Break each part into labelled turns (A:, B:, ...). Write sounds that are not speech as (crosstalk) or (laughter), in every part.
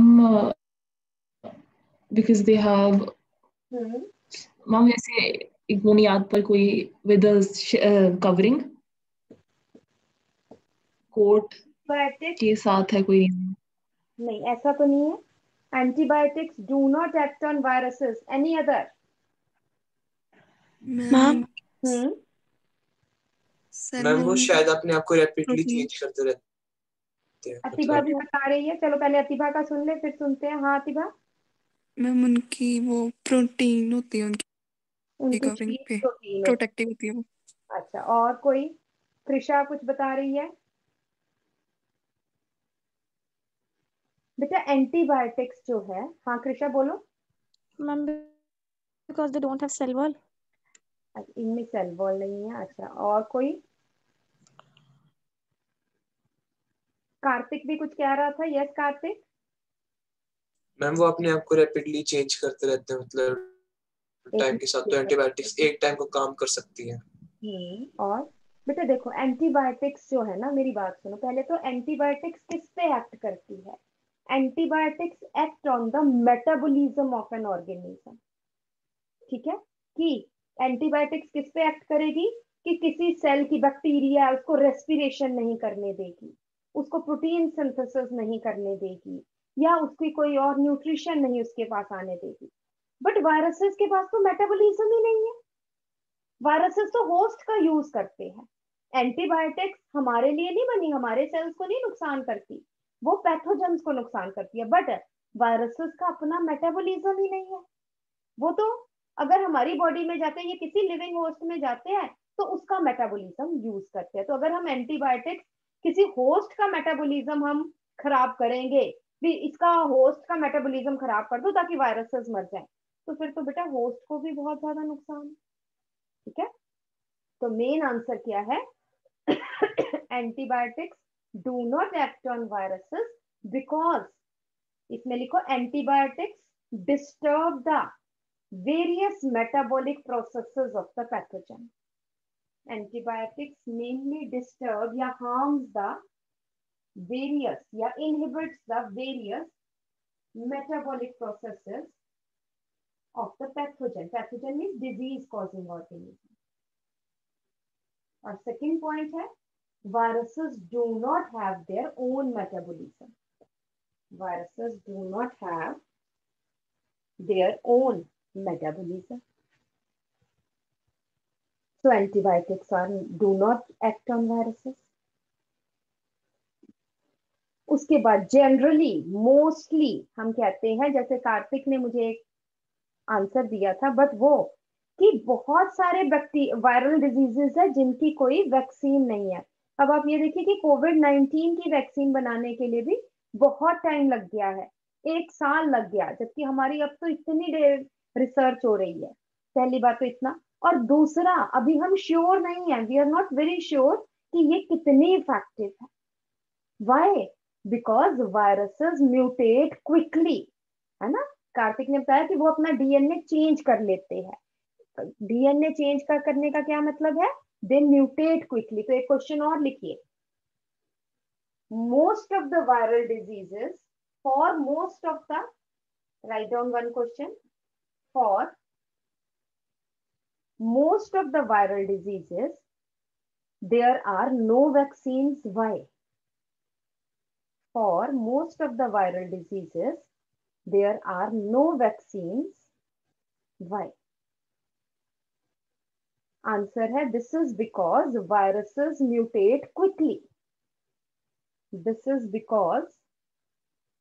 A: um, because they have hmm. mom वैसे एक याद पर कोई with a uh, covering coat के साथ है कोई नहीं ऐसा तो नहीं है antibiotics do not act on viruses any other ma'am ma'am वो शायद अपने आप को रैपिडली चेंज करते रहते सकते हैं अतिभा भी बता रही है चलो पहले अतिभा का सुन ले फिर सुनते हैं हाँ अतिभा मैम उनकी वो प्रोटीन होती है उनकी रिकवरिंग पे प्रोटेक्टिव होती है वो अच्छा और कोई कृषा कुछ बता रही है बेटा एंटीबायोटिक्स जो है हाँ कृषा बोलो ma'am because they don't have cell wall इनमें सेल वॉल नहीं है अच्छा और कोई कार्तिक भी कुछ कह रहा था यस yes, कार्तिक मैम वो अपने आप को रैपिडली चेंज करते रहते हैं मतलब टाइम के साथ तो एंटीबायोटिक्स एक टाइम को काम कर सकती है हम्म, और बेटा देखो एंटीबायोटिक्स जो है ना मेरी बात सुनो पहले तो एंटीबायोटिक्स किस पे एक्ट करती है antibiotics act on the metabolism of an organism ठीक है कि एंटीबायोटिक्स किस पे एक्ट करेगी कि किसी सेल की बैक्टीरिया उसको रेस्पिरेशन नहीं करने देगी उसको प्रोटीन सिंथेसिस नहीं करने देगी या उसकी कोई और न्यूट्रिशन नहीं उसके पास आने देगी बट वायरसेस के पास तो मेटाबॉलिज्म ही नहीं है वायरसेस तो होस्ट का यूज करते हैं एंटीबायोटिक्स हमारे लिए नहीं बनी हमारे सेल्स को नहीं नुकसान करती वो पैथोजेंस को नुकसान करती है बट वायरसेस का अपना मेटाबॉलिज्म ही नहीं है वो तो अगर हमारी बॉडी में जाते हैं या किसी लिविंग होस्ट में जाते हैं तो उसका मेटाबॉलिज्म यूज करते हैं तो अगर हम एंटीबायोटिक्स किसी होस्ट का मेटाबॉलिज्म हम खराब करेंगे भी इसका होस्ट का मेटाबॉलिज्म खराब कर दो ताकि वायरसेस मर जाए तो फिर तो बेटा होस्ट को भी बहुत ज्यादा नुकसान ठीक है तो मेन आंसर क्या है antibiotics do not act on viruses because इसमें लिखो antibiotics disturb the various metabolic processes of the pathogen antibiotics mainly disturb or harms the various or inhibits the various metabolic processes of the pathogen. Pathogen means disease causing organism. Our second point है viruses do not have their own metabolism. Viruses do not have their own metabolism. So antibiotics are do not act on viruses. उसके बाद generally mostly हम कहते हैं जैसे कार्तिक ने मुझे एक आंसर दिया था बट वो कि बहुत सारे वायरल डिजीजेस है जिनकी कोई वैक्सीन नहीं है अब आप ये देखिए कि कोविड नाइन्टीन की वैक्सीन बनाने के लिए भी बहुत टाइम लग गया है एक साल लग गया जबकि हमारी अब तो इतनी देर रिसर्च हो रही है पहली बात तो इतना और दूसरा अभी हम श्योर नहीं है we are not very sure कि ये कितने इफेक्टिव है why because viruses mutate quickly है ना कार्तिक ने बताया कि वो अपना डीएनए चेंज कर लेते हैं डीएनए चेंज कर करने का क्या मतलब है दे म्यूटेट क्विकली तो एक क्वेश्चन और लिखिए most of the viral diseases for most of the write down one question for most of the viral diseases, there are no vaccines. Why? For most of the viral diseases, there are no vaccines. Why? Answer hai, this is because viruses mutate quickly. This is because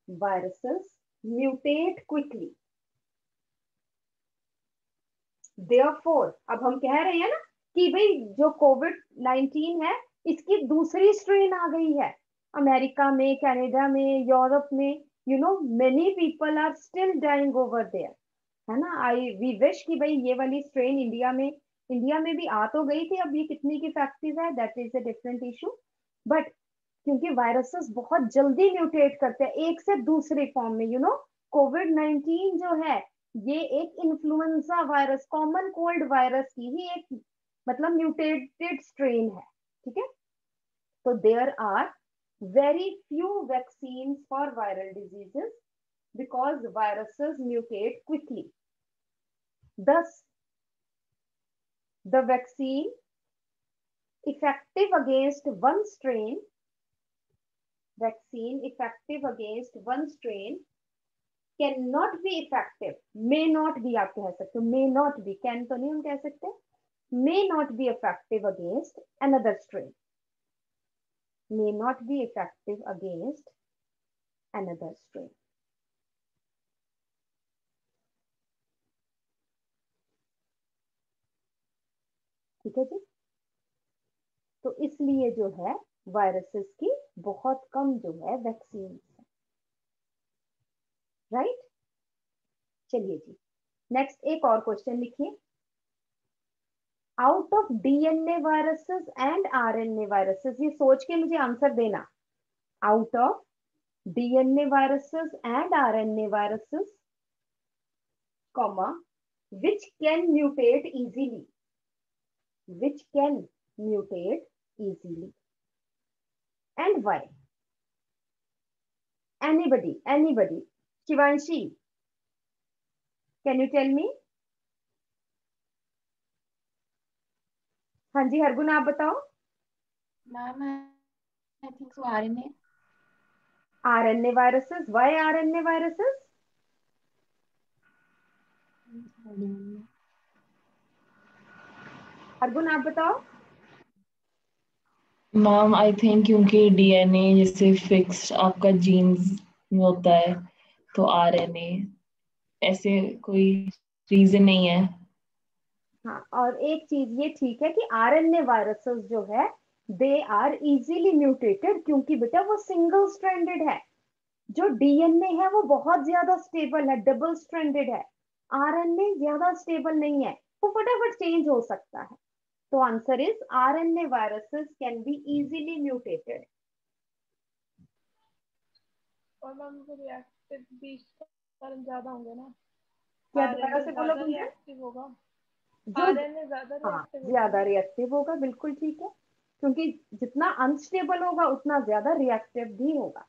A: viruses mutate quickly. Therefore अब हम कह रहे हैं ना कि भाई जो Covid nineteen है इसकी दूसरी स्ट्रेन आ गई है अमेरिका में कनाडा में यूरोप में you know many people are still dying over there है ना आई वी विश कि भाई ये वाली स्ट्रेन इंडिया में इंडिया में भी आ तो गई थी अब ये कितनी की फैक्ट्रीज है that is a different issue but क्योंकि वायरसेस बहुत जल्दी म्यूटेट करते हैं एक से दूसरे फॉर्म में यू नो कोविड नाइनटीन जो है ये एक influenza virus common cold virus की ही एक मतलब म्यूटेटेड स्ट्रेन है ठीक है तो there are very few vaccine for viral diseases because viruses mutate quickly thus the vaccine effective against one strain vaccine effective against one strain can not be effective may not be आप कह सकते हो may not be can तो नहीं हम कह सकते may not be effective against another strain may not be effective against another strain ठीक है जी तो इसलिए जो है वायरसेस की बहुत कम जो है वैक्सीन राइट चलिए जी नेक्स्ट एक और क्वेश्चन लिखिए out of DNA viruses and RNA viruses ये सोच के मुझे आंसर देना out of DNA viruses and RNA viruses comma which can mutate easily which can mutate easily and why anybody anybody Shivanshi, can you tell me? हाँ जी हरगुना आप बताओ ma'am I think so RNA RNA viruses why RNA viruses आप बताओ ma'am I think क्योंकि DNA जैसे fixed आपका genes में होता है तो आ रहे ए ऐसे कोई रीजन नहीं है हाँ और एक चीज ये ठीक है कि आर एन ए वायरसेस जो है दे आर इजीली म्यूटेटेड क्योंकि बेटा वो सिंगल स्ट्रैंडेड है जो डीएनए है वो बहुत ज्यादा स्टेबल है डबल स्ट्रैंडेड है आरएनए ज्यादा स्टेबल नहीं है वो फटाफट चेंज हो सकता है तो answer is RNA viruses can be easily mutated और मैम रिएक्ट ज्यादा होंगे ना ज्यादा रिएक्टिव हाँ, होगा बिल्कुल ठीक है क्योंकि जितना अनस्टेबल होगा उतना ज्यादा रिएक्टिव भी होगा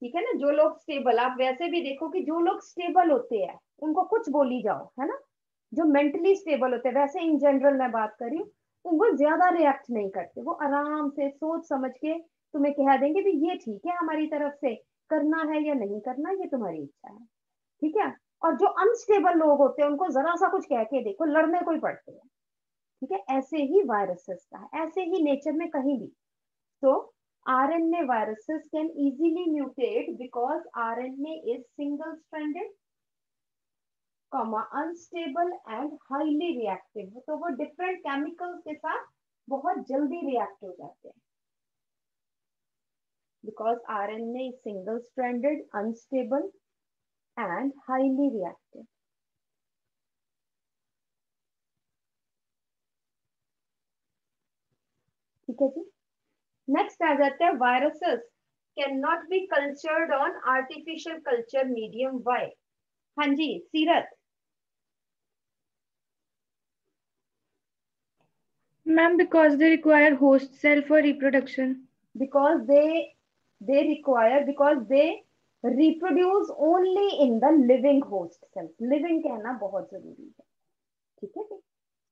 A: ठीक है ना जो लोग स्टेबल आप वैसे भी देखो कि जो लोग स्टेबल होते हैं उनको कुछ बोली जाओ है ना जो मेंटली स्टेबल होते हैं वैसे इन जनरल मैं बात करी वो ज्यादा रिएक्ट नहीं करते वो आराम से सोच समझ के तुम्हें कह देंगे भी ये ठीक है हमारी तरफ से करना है या नहीं करना ये तुम्हारी इच्छा है ठीक है और जो अनस्टेबल लोग होते हैं उनको जरा सा कुछ कह के देखो लड़ने को ही पड़ते हैं ठीक है ऐसे ही वायरसेस का ऐसे ही नेचर में कहीं भी तो R N A viruses can easily mutate because R N A is single stranded unstable and highly reactive तो वो डिफरेंट केमिकल्स के साथ बहुत जल्दी रिएक्ट हो जाते हैं because RNA is single-stranded, unstable, and highly reactive. Next as I हैं viruses cannot be cultured on artificial culture medium. Why? Hanji, sirat. Ma'am, because they require host cell for reproduction. Because they they require because they reproduce only in the living host cells living कहना बहुत जरूरी है ठीक है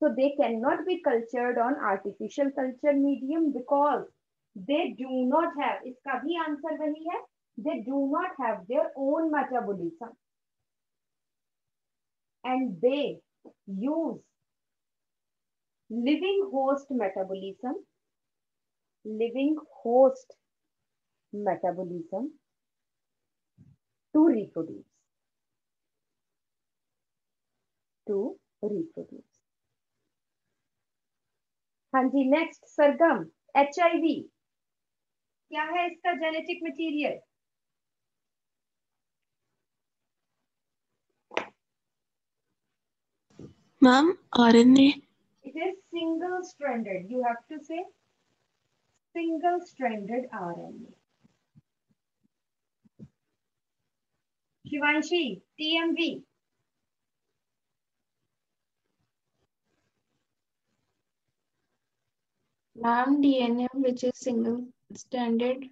A: so they cannot be cultured on artificial culture medium because they do not have इसका भी answer वही है they do not have their own metabolism and they use living host metabolism living host metabolism to reproduce. To reproduce. हाँ जी next Sargam H क्या है इसका genetic material ma'am RNA it is single stranded you have to say single stranded RNA Shivanshi TMV Ma'am, DNM, which is single stranded.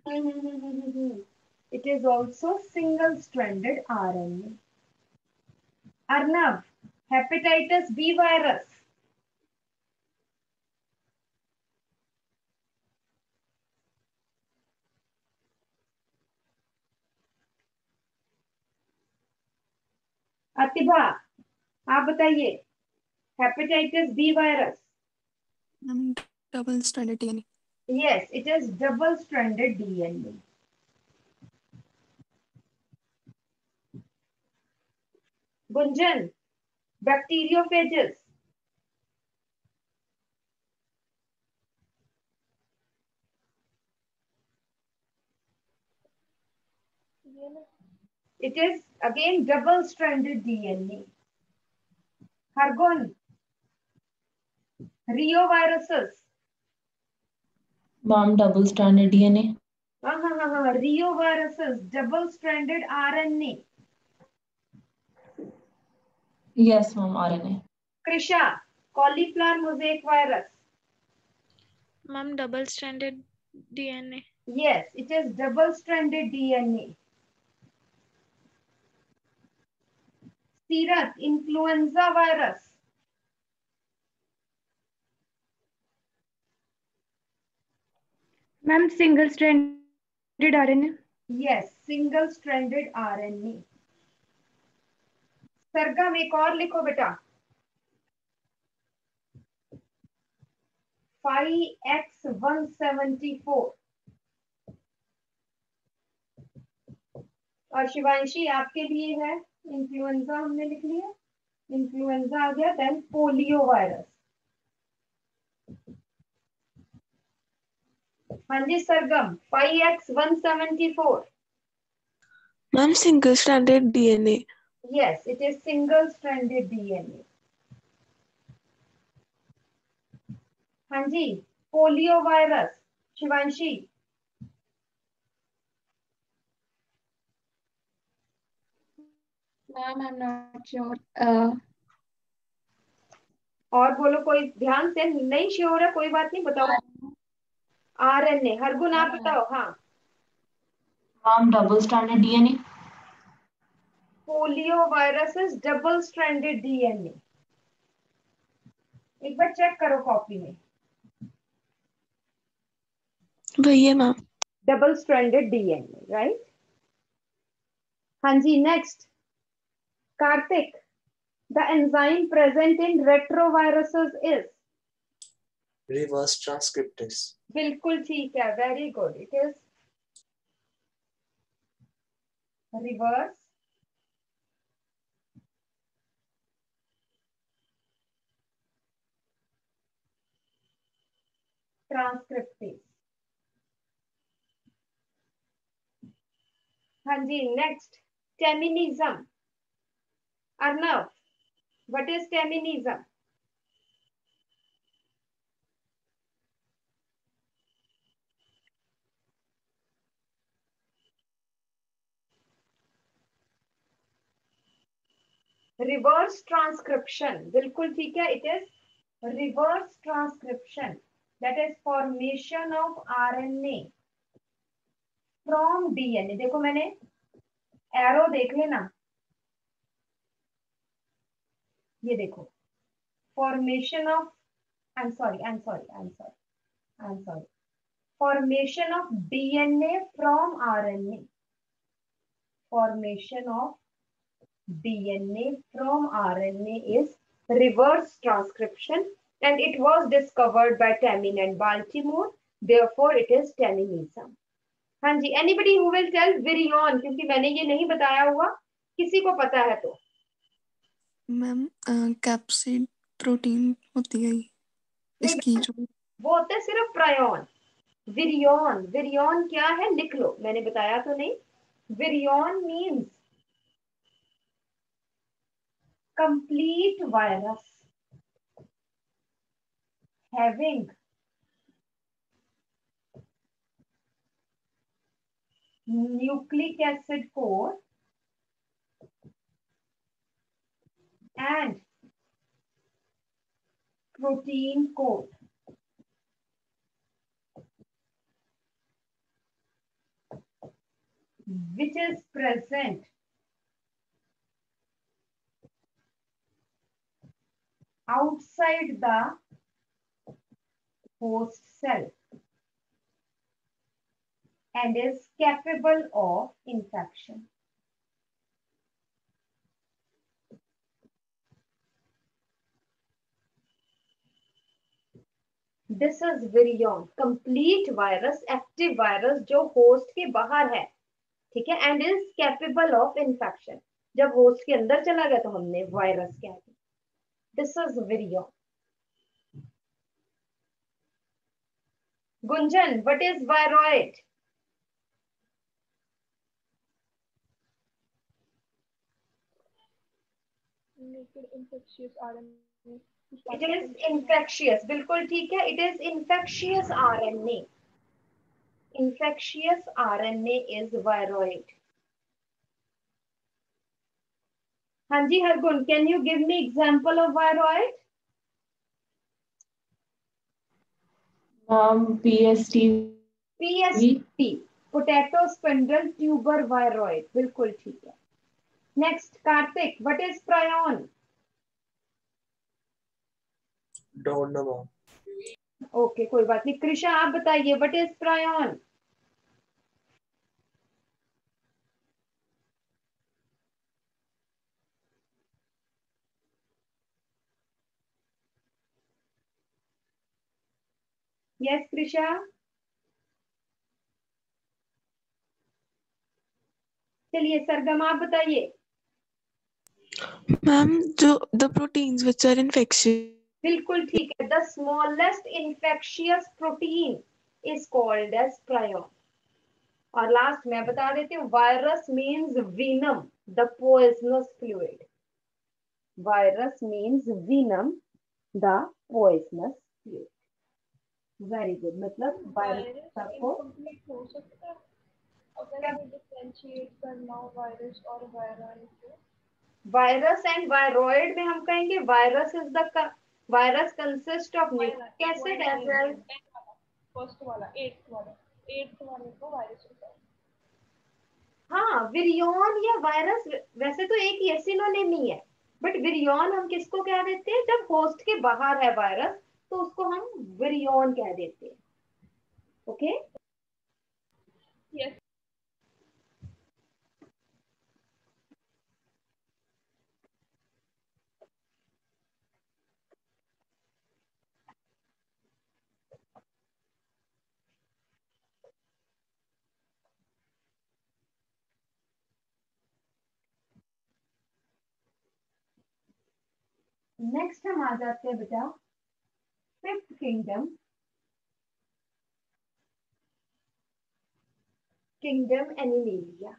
A: it is also single stranded RNA. Arnav, hepatitis B virus. Pratibha आप बताइए hepatitis B virus double standard DNA yes it is double standard DNA Gunjan bacteriophages It is again double-stranded DNA. Hargon, rheoviruses. Mom, double-stranded DNA. Uh -huh, uh -huh. double-stranded RNA. Yes, mom, RNA. Krisha, cauliflower mosaic virus. Mom, double-stranded DNA. Yes, it is double-stranded DNA. सीरस influenza virus ma'am single stranded RNA yes single stranded RNA Sargam एक और लिखो बेटा five X one seventy four और शिवांशी आपके लिए है influenza हमने लिख लिया इंफ्लुएंजा आ गया देन पोलियो वायरस हाँ जी Sargam five X one seventy four ma'am single standard DNA yes it is single standard DNA हाँ जी polio virus Shivanshi ma'am I am not sure और बोलो कोई ध्यान से नहीं श्योर है कोई बात नहीं बताओ आर एन ए हरगुन आप हाँ। बताओ हाँ ma'am double standard DNA polio virus double standard DNA एक बार चेक करो कॉपी में वही है ma'am double stranded DNA right हाँ जी next Karthik, the enzyme present in retroviruses is? Reverse transcriptase. बिल्कुल ठीक है very good. It is reverse transcriptase. हाँ जी next Teminism Arnav, what is Taminism? Reverse transcription बिल्कुल ठीक है it is reverse transcription that is formation of RNA from DNA देखो मैंने एरो देख लेना ये देखो formation of I am sorry I am sorry I am sorry I am sorry formation of DNA from RNA formation of DNA from RNA is reverse transcription and it was discovered by Temin and Baltimore therefore it is Teminism हां जी anybody who will tell very क्योंकि मैंने ये नहीं बताया हुआ किसी को पता है तो मैम कैप्सिड प्रोटीन होती है इसकी जो वो होता है सिर्फ प्रायोन विरियोन विरियोन क्या है लिख लो मैंने बताया तो नहीं virion means complete virus having nucleic acid core and protein coat. which is present outside the host cell and is capable of infection. This is virion complete virus active virus जो host के बाहर है ठीक है and is capable of infection जब host के अंदर चला गया तो हमने वायरस कह दिया this is virion Gunjan what is viroid infectious RNA. It is infectious बिल्कुल ठीक है it is infectious R N A infectious R N A is viroid हाँ जी Hargun can you give me example of viroid P S T P S T potato spindle tuber viroid बिल्कुल ठीक है next Kartik what is prion don't know ma'am okay कोई बात नहीं कृषा आप बताइए what is prion yes Krisha चलिए सरगम आप बताइए मैम जो the proteins which are infection बिल्कुल ठीक है the smallest infectious protein is called as prion और लास्ट मैं बता देती हूँ virus means venom the poisonous fluid virus means venom the poisonous fluid very good मतलब वायरस सबको वायरस एंड वायरोइड में हम कहेंगे virus is the virus consists of nucleic acid first wala eighth wala eighth वाले को virus हाँ virion या virus वैसे तो एक ही है बट विरियन हम किसको कह देते हैं जब होस्ट के बाहर है वायरस तो उसको हम विरियन कह देते हैं okay okay? Yes yes. Next हम आ जाते हैं बेटा fifth kingdom kingdom animalia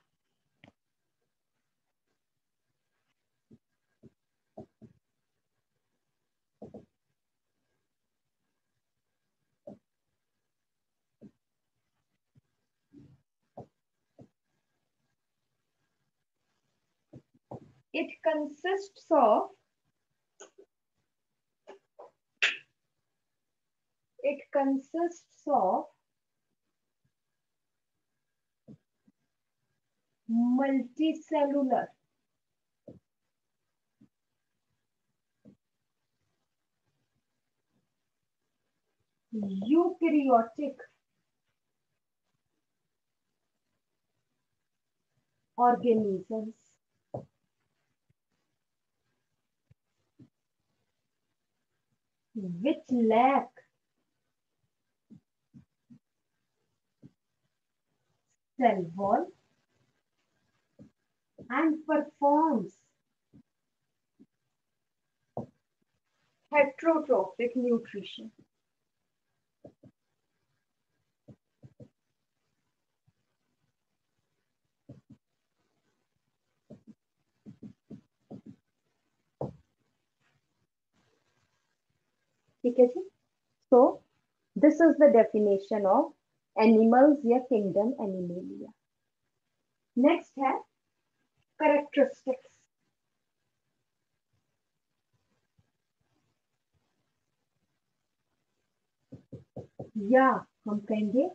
A: It consists of it consists of multicellular eukaryotic organisms which lack cell wall and performs heterotrophic nutrition. ठीक है जी so this is the definition of animals या kingdom animalia next है characteristics या हम कहेंगे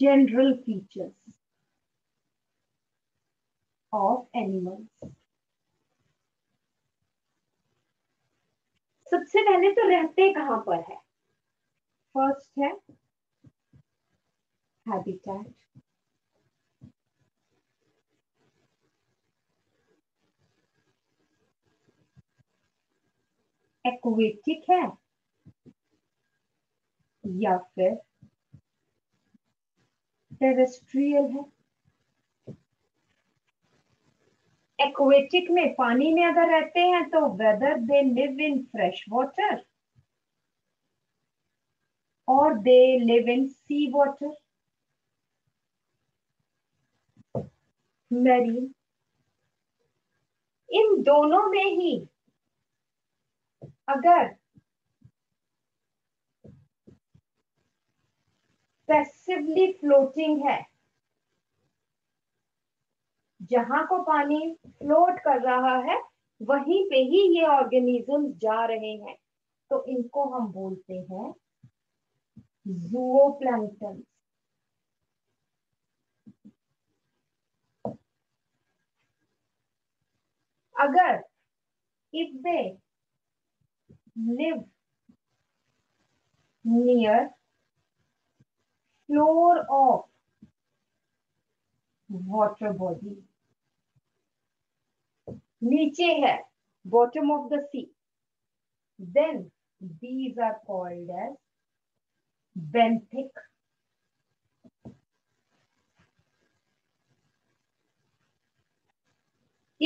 A: general features of animals सबसे पहले तो रहते कहां पर है फर्स्ट है habitat. एक्वेटिक है या फिर टेरेस्ट्रियल है एक्वेटिक में पानी में अगर रहते हैं तो whether they live in fresh water और they live in sea water marine दोनों में ही अगर पैसिवली फ्लोटिंग है जहां को पानी फ्लोट कर रहा है वहीं पे ही ये ऑर्गेनिजम जा रहे हैं तो इनको हम बोलते हैं जूओप्लैंक्टन अगर if they near floor of water body नीचे है bottom of the sea then these are called as benthic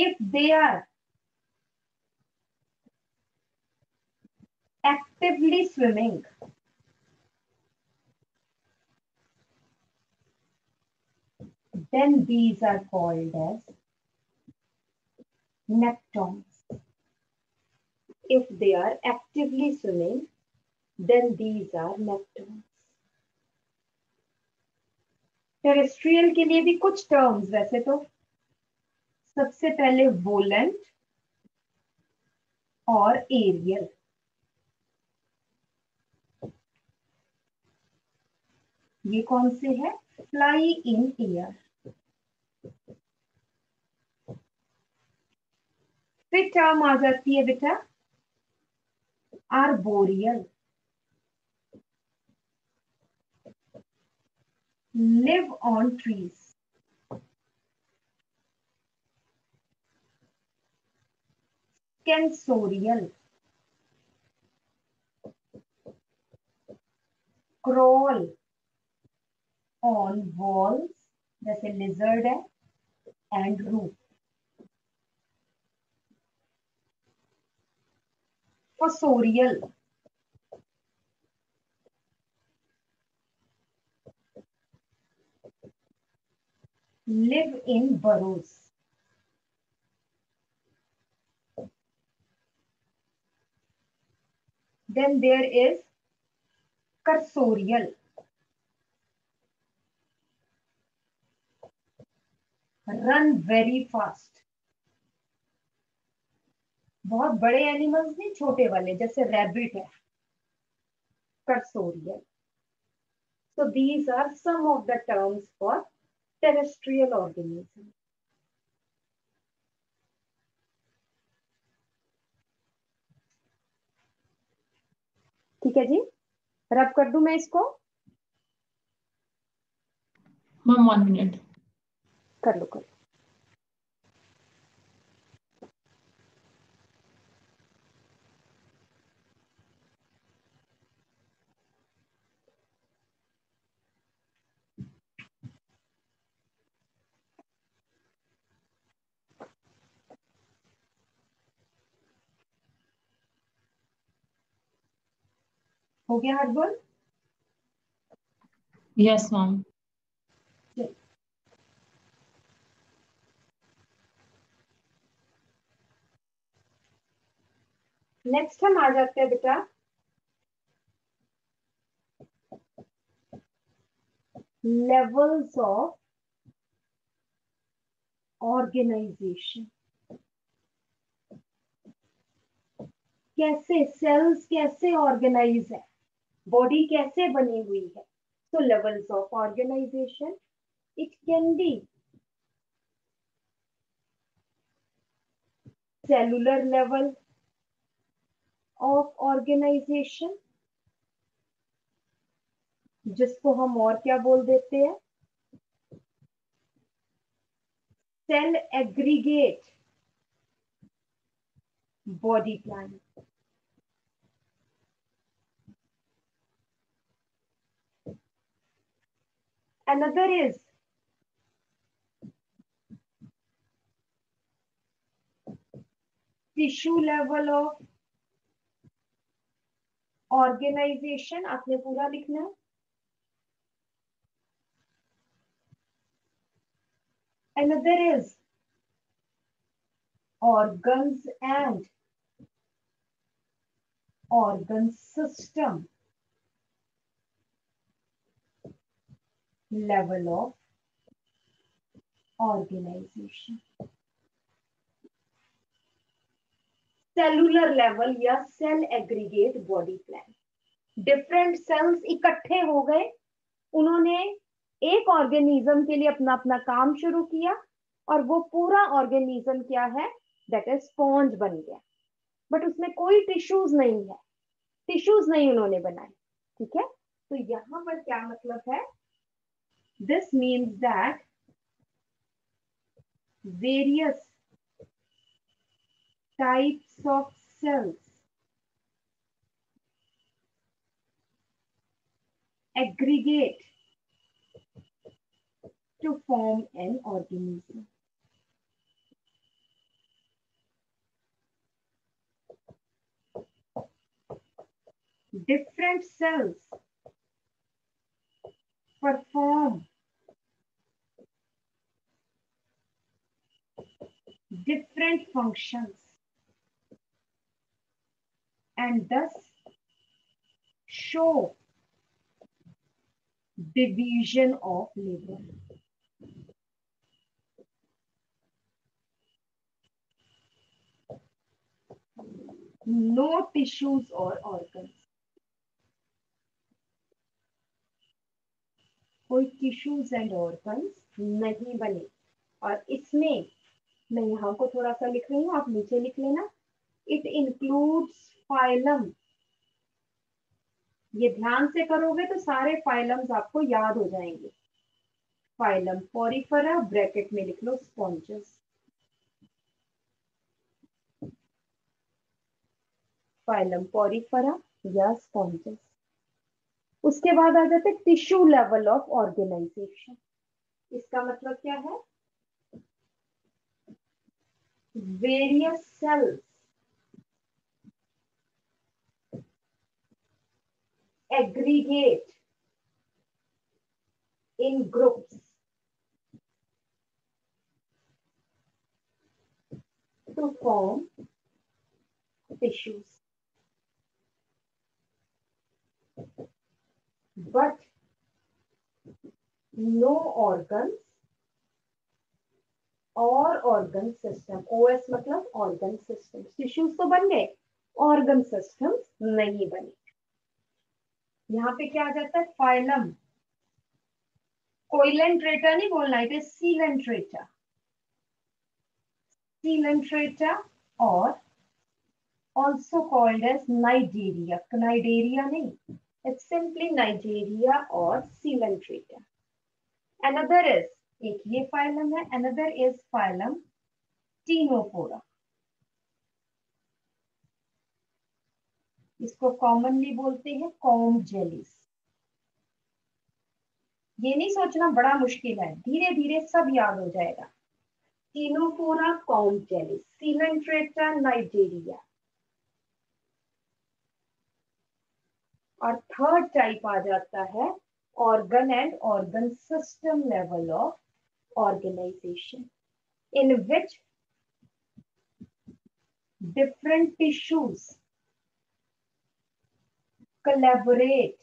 A: if they are actively swimming then these are called as neptunes if they are actively swimming then these are neptunes terrestrial के लिए भी कुछ terms वैसे तो सबसे पहले volant और aerial ये कौन से है फ्लाई इन एयर फिर टर्म आ जाती है बेटा arboreal live on trees sensorial crawl on walls जैसे lizard है and roof fossorial live in burrows Then there is cursorial. Run very fast. बहुत बड़े animals नहीं छोटे वाले जैसे रैबिट है cursorial. So these are some of the terms for terrestrial organisms. ठीक है जी रब कर दू मैं इसको मैम वन मिनट कर लो कर लो हो गया हर बोल यस मैम नेक्स्ट हम आ जाते हैं बेटा लेवल्स ऑफ ऑर्गेनाइजेशन कैसे सेल्स कैसे ऑर्गेनाइज है बॉडी कैसे बनी हुई है so levels of organisation it can be cellular level of organisation जिसको हम और क्या बोल देते हैं cell aggregate body plant another is tissue level of organization aapne pura likhna another is organs and organ system level of organization. Cellular level या cell aggregate body plan different cells इकट्ठे हो गए उन्होंने एक ऑर्गेनिज्म के लिए अपना अपना काम शुरू किया और वो पूरा ऑर्गेनिज्म क्या है दैट इज स्पॉन्ज बन गया बट उसमें कोई टिश्यूज नहीं है टिश्यूज नहीं उन्होंने बनाए ठीक है तो यहां पर क्या मतलब है This means that various types of cells aggregate to form an organism. Different cells perform different functions and thus show division of labor. No tissues or organs. कोई टिश्यूज एंड ऑर्गन्स नहीं बने और इसमें मैं यहाँ को थोड़ा सा लिख रही हूँ आप नीचे लिख लेना इट इंक्लूड्स फाइलम ये ध्यान से करोगे तो सारे फाइलम्स आपको याद हो जाएंगे फाइलम पॉरीफरा ब्रैकेट में लिख लो स्पॉन्जेस फाइलम पॉरीफरा या स्पॉन्जेस उसके बाद आ जाते टिश्यू लेवल ऑफ ऑर्गेनाइजेशन इसका मतलब क्या है various cells aggregate in groups to form tissues but no organs और organ system OS मतलब organ system tissues तो बन गए organ systems नहीं बने यहाँ पे क्या आ जाता है फाइलम कोइलेंट्रेटा नहीं बोलना इट इज सीलेंट्रेटा सीलेंट्रेटा और also called as Cnidaria Cnidaria नहीं It's simply Nigeria or Sealand trachea. Another is, एक ये phylum है, another is phylum Ctenophora. इसको कॉमनली बोलते हैं कॉम जेलिस ये नहीं सोचना बड़ा मुश्किल है धीरे धीरे सब याद हो जाएगा तीनों पूरा कॉम जेलिस सीलेंट्रेटा नाइजेरिया और थर्ड टाइप आ जाता है organ and organ system level of organisation in which different tissues collaborate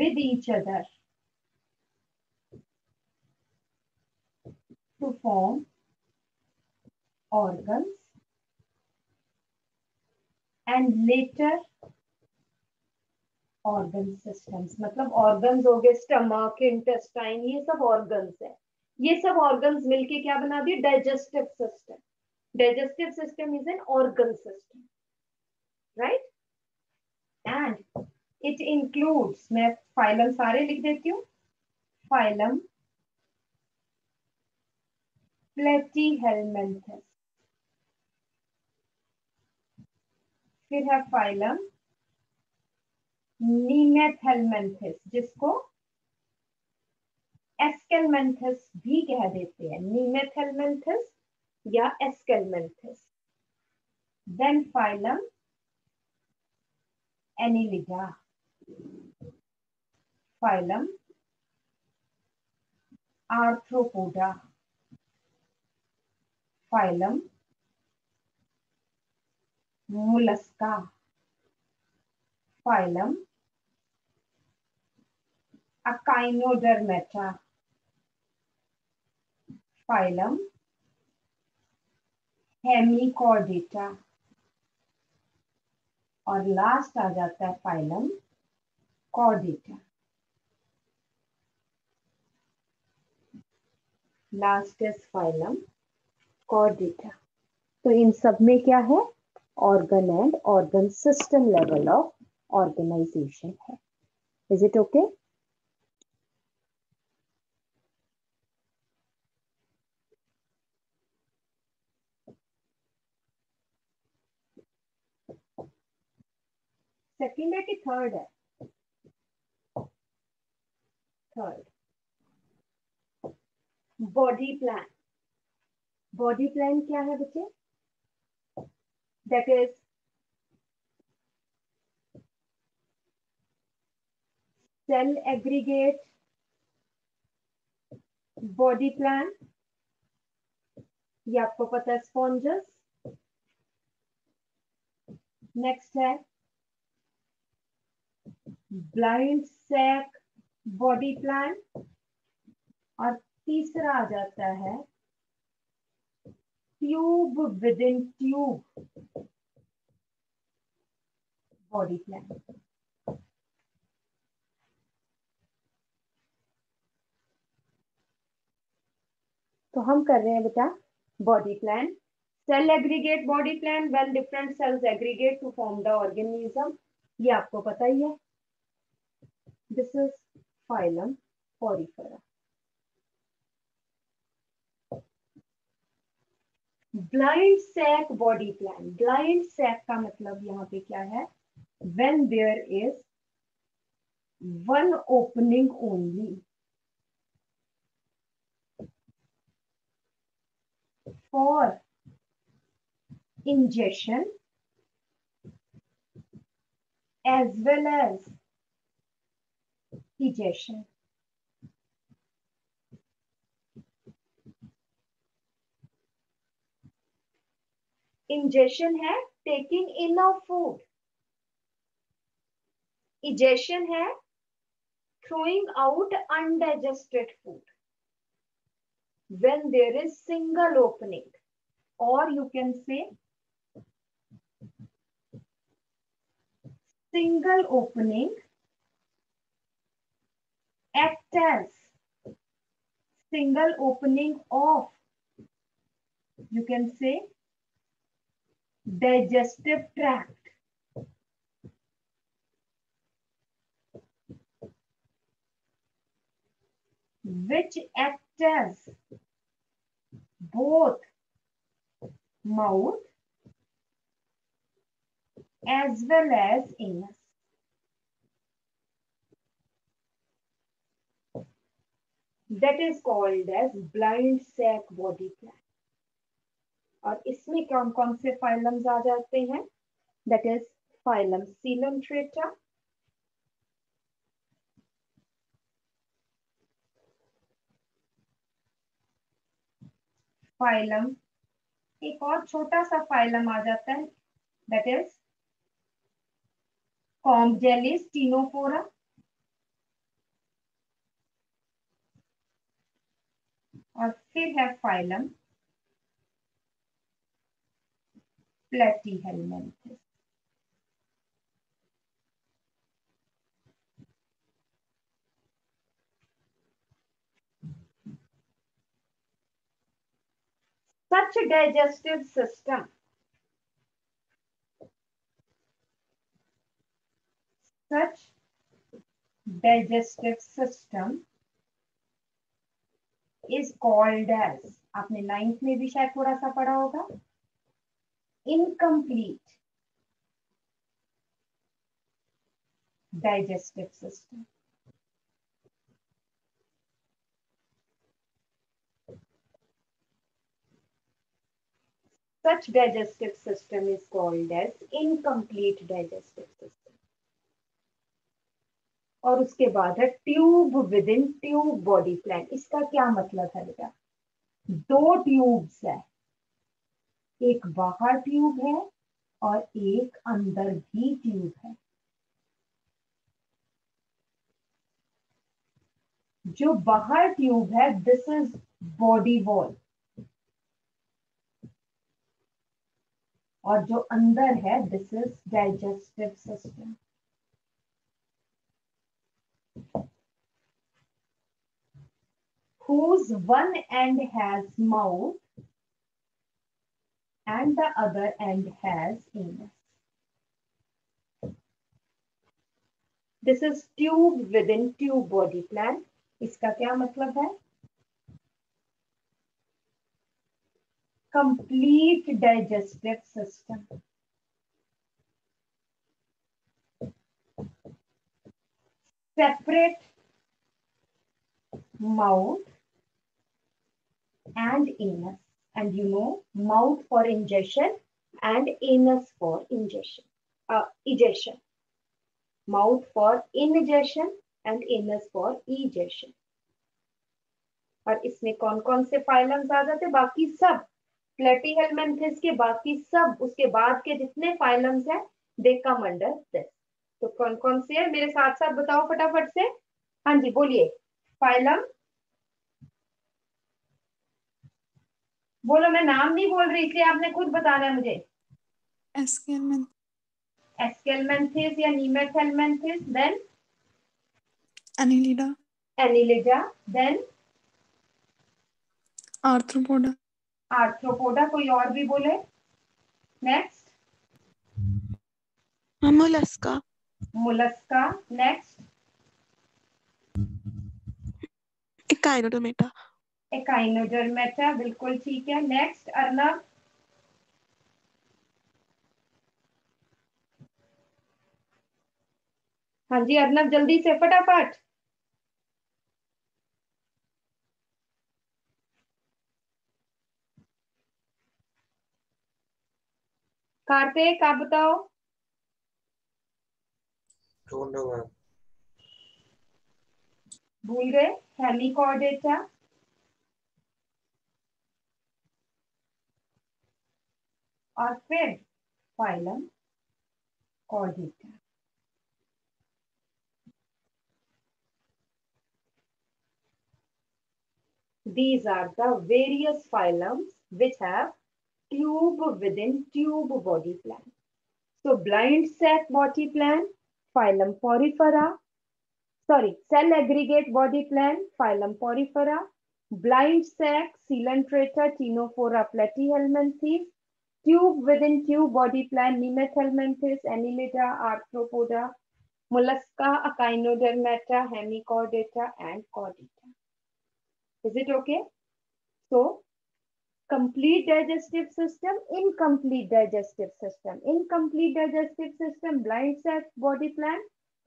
A: with each other to form organs and later organ systems मतलब ऑर्गन्स हो गए स्टमक इंटेस्टाइन ये सब organs है ये सब ऑर्गन्स मिलके क्या बना दिए digestive system digestive system is an organ system right and it includes मैं फाइलम सारे लिख देती हूँ फाइलम प्लेटी हेलमेंथस फिर है फाइलम नीमेथेलमेंथिस जिसको एस्केलमेंथिस भी कह देते हैं नीमेथेलमेंथिस या Aschelminthes then phylum Annelida phylum arthropoda phylum Mollusca phylum Echinodermata phylum Hemichordata और लास्ट आ जाता है phylum Chordata last is phylum Chordata तो इन सब में क्या है organ and organ system level of organization hai Is it okay? Second है कि थर्ड है third body plan body plan क्या है बच्चे that is cell aggregate body plan ये आपको पता है स्पॉन्जस नेक्स्ट है ब्लाइंड सैक बॉडी प्लान और तीसरा आ जाता है tube within tube body plan. तो हम कर रहे हैं बेटा body plan cell aggregate body plan well different cells aggregate to form the organism ये आपको पता ही है this is phylum ऑरिफेरा blind sac body plan blind sac का मतलब यहाँ पे क्या है when there is one opening only for injection as well as egestion ingestion है taking in of food egestion है throwing out undigested food when there is single opening or you can say single opening act as single opening of you can say digestive tract. which act as both mouth as well as anus. That is called as blind sac body plan. और इसमें कौन कौन से phylums आ जाते हैं that is phylum Seelam ट्रेटा phylum एक और छोटा सा फाइलम आ जाता है दैट इज जेलिस टीनोफोरा और फिर है phylum platyhelminthes. Such a digestive system such digestive system is called as आपने नाइन्थ में भी शायद थोड़ा सा पढ़ा होगा incomplete digestive system. Such digestive system is called as incomplete digestive system. और उसके बाद है tube within tube body plan इसका क्या मतलब है बेटा दो ट्यूब्स है एक बाहर ट्यूब है और एक अंदर भी ट्यूब है जो बाहर ट्यूब है दिस इज बॉडी वॉल और जो अंदर है this is digestive system whose one end has mouth and the other end has anus. This is tube within tube body plan. Iska kya matlab hai? Complete digestive system. Separate mouth and anus. And you know, mouth for ingestion and anus for ingestion, uh, ejection. Mouth for ingestion and anus for ejection. और इसमें कौन कौन से phylums आ जाते बाकी सब Platyhelminthes के बाकी सब उसके बाद के जितने फाइलम्स हैं दे कम अंडर दिस तो कौन कौन से है मेरे साथ साथ बताओ फटाफट से हाँ जी बोलिए फाइलम बोलो मैं नाम नहीं बोल रही इसलिए आपने खुद बताना मुझे एस्केलमेंथिस या nemathelminthes then annelida annelida then arthropoda arthropoda कोई और भी बोले next mollusca mollusca next echinodermata अच्छा, बिल्कुल ठीक है नेक्स्ट अर्नब हाँ जी अर्नब जल्दी से फटाफट कार्तिक आप बताओ भूल गए हेलिकॉर्डेटा are paired phylum chordata. These are the various phylums which have tube within tube body plan. So blind sac body plan, phylum porifera, sorry, cell aggregate body plan, phylum porifera, blind sac, coelentrata, tenophora, platyhelminthes, Tube within tube body plan. Nemathelminthes, Annelida, Arthropoda, Mollusca, Echinodermata, Hemichordata, and Chordata. Is it okay? So, complete digestive system, incomplete digestive system. Incomplete digestive system, blind sac body plan,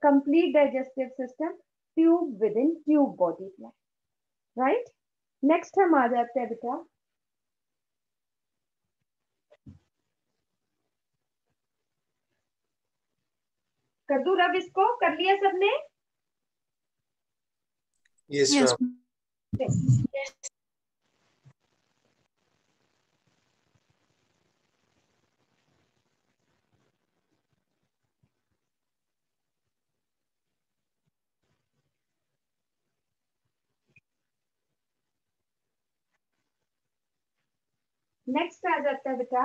A: complete digestive system, tube within tube body plan. Right? Next, हम आ जाते कर दू रब इसको कर लिया सबने yes, yes. नेक्स्ट आ जाता है बेटा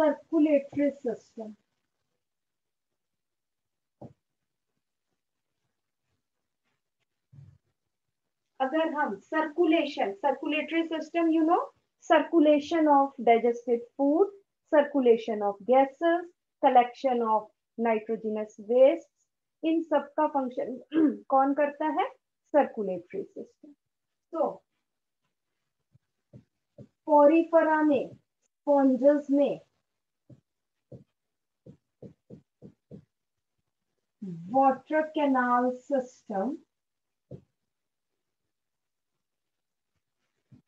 A: circulatory system. अगर हम circulation circulatory system you know circulation of digested food circulation of gases collection of nitrogenous waste इन सब का फंक्शन (clears throat) कौन करता है सर्कुलेटरी सिस्टम तो पोरीफरा में स्पॉन्जेस में water canal system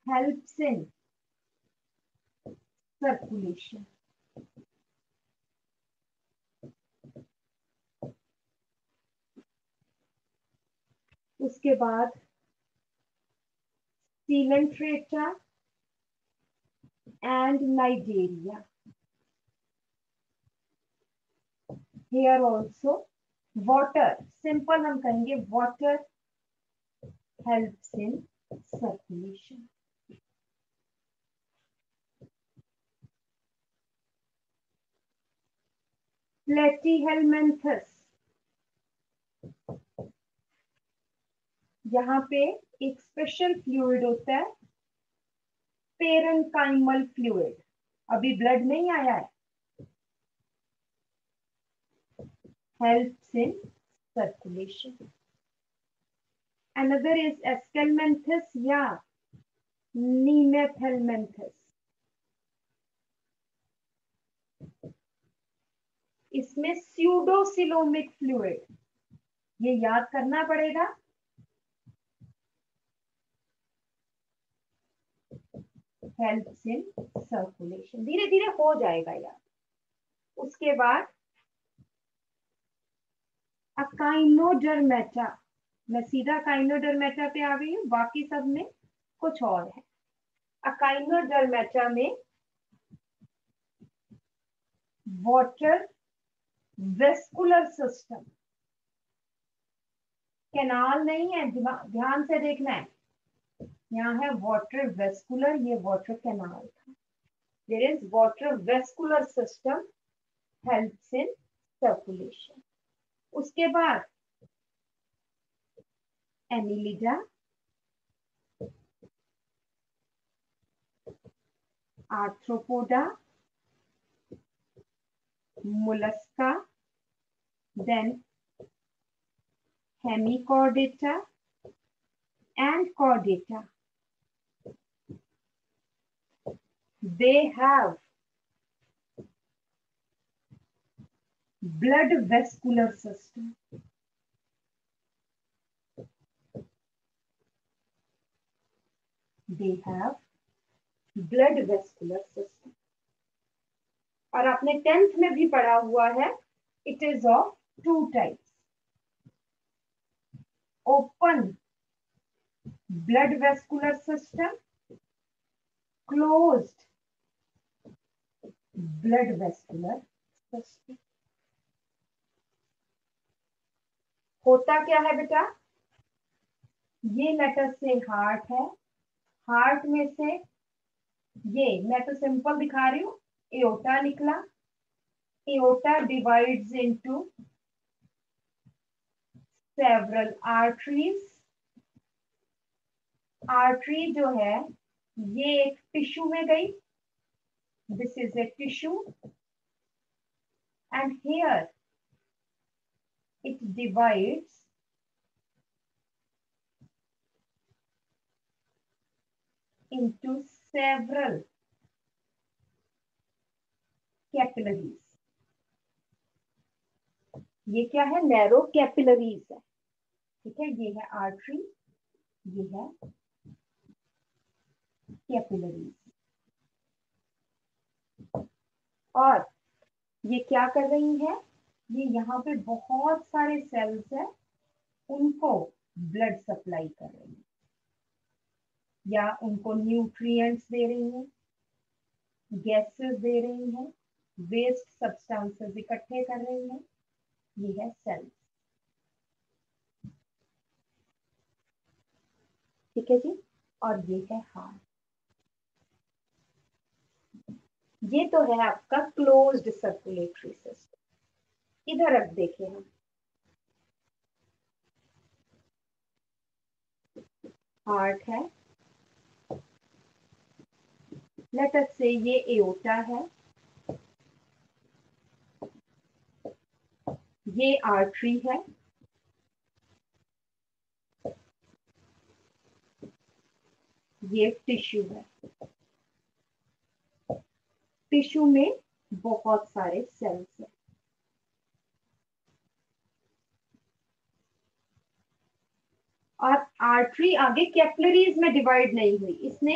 A: helps in circulation. उसके बाद Coelenterata and Nigeria here also water simple हम कहेंगे water help in circulation platyhelminthes यहां पे एक स्पेशल फ्लूड होता है पेरनकाइमल फ्लूड अभी ब्लड नहीं आया है helps in circulation. Another is Ascalmanthus yeah, Nemethelmanthus. इसमें स्यूडोसिलोमिक फ्लूड ये याद करना पड़ेगा हेल्प्स इन सर्कुलेशन धीरे धीरे हो जाएगा यार उसके बाद अब मैं सीधा काइनोडरमेटा पे आ गई हूँ बाकी सब में कुछ और है अकाइनोडरमेटा में वाटर वेस्कुलर सिस्टम कैनाल नहीं है ध्यान से देखना है यहाँ है वाटर वेस्कुलर ये वाटर कैनाल था there is water vascular system helps in circulation उसके बाद annelida arthropoda Mollusca then Hemichordata and Chordata they have blood vascular system they have blood vascular system और आपने टेंथ में भी पढ़ा हुआ है it is of two types open blood vascular system closed blood vascular system होता क्या है बेटा ये लेटर से हार्ट है हार्ट में से ये मैं तो सिंपल दिखा रही हूं एओटा निकला aorta divides into several arteries artery जो है ये एक टिश्यू में गई this is a tissue and here it divides into several capillaries ये क्या है नैरो कैपिलरीज है ठीक है ये है आर्टरी ये है कैपिलरीज और ये क्या कर रही है ये यहाँ पे बहुत सारे सेल्स है उनको ब्लड सप्लाई कर रही है या उनको न्यूट्रिएंट्स दे रही है गैसेस दे रही है वेस्ट सब्सटेंसेस इकट्ठे कर रही है ये है सेल्स ठीक है जी और ये है हार्ट ये तो है आपका क्लोज्ड सर्कुलेटरी सिस्टम इधर अब देखे हम हार्ट है लेटस से ये एओटा है ये आर्टरी है ये टिश्यू है टिश्यू में बहुत सारे सेल्स हैं और आर्टरी आगे कैपलरीज में डिवाइड नहीं हुई इसने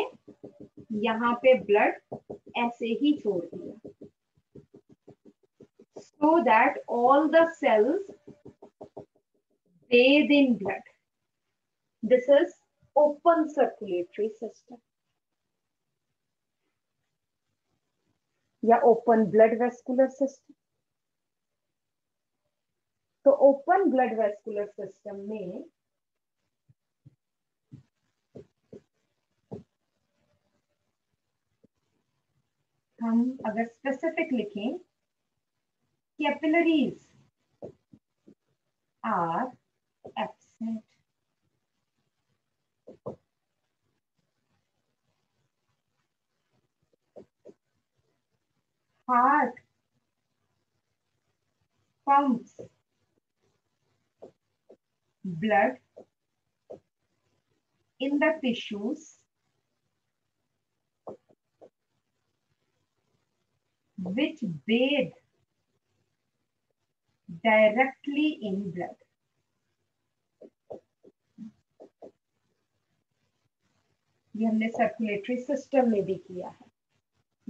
A: यहां पे ब्लड ऐसे ही छोड़ दिया so that all the cells bathe in blood this is open circulatory system या ओपन ब्लड वेस्कुलर सिस्टम तो ओपन ब्लड वेस्कुलर सिस्टम में हम अगर स्पेसिफिक लिखें capillaries are absent heart pumps blood in the tissues which bathe directly in blood. ये हमने circulatory system में भी किया है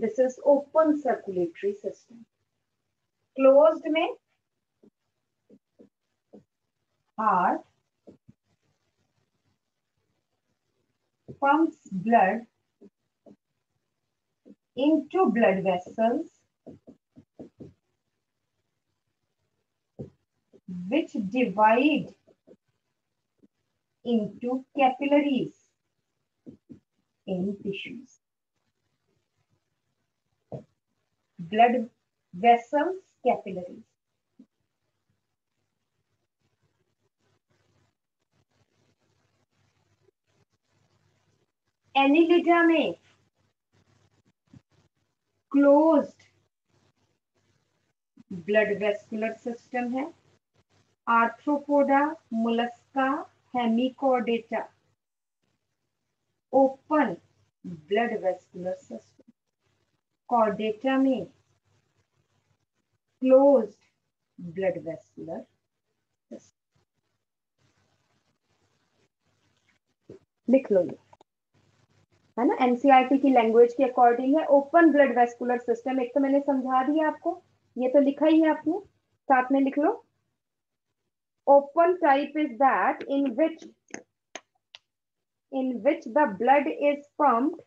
A: this is open circulatory system closed में heart pumps blood into blood vessels which divide into capillaries in tissues. Blood vessels, capillaries. Annelida में closed blood vascular system है arthropoda Mollusca hemichordata open blood vascular system chordata में close blood vascular लिख लो ये है ना NCERT e की language के अकॉर्डिंग है ओपन ब्लड वेस्कुलर सिस्टम एक तो मैंने समझा दिया आपको ये तो लिखा ही है आपने साथ में लिख लो Open type is that in which in which the blood is pumped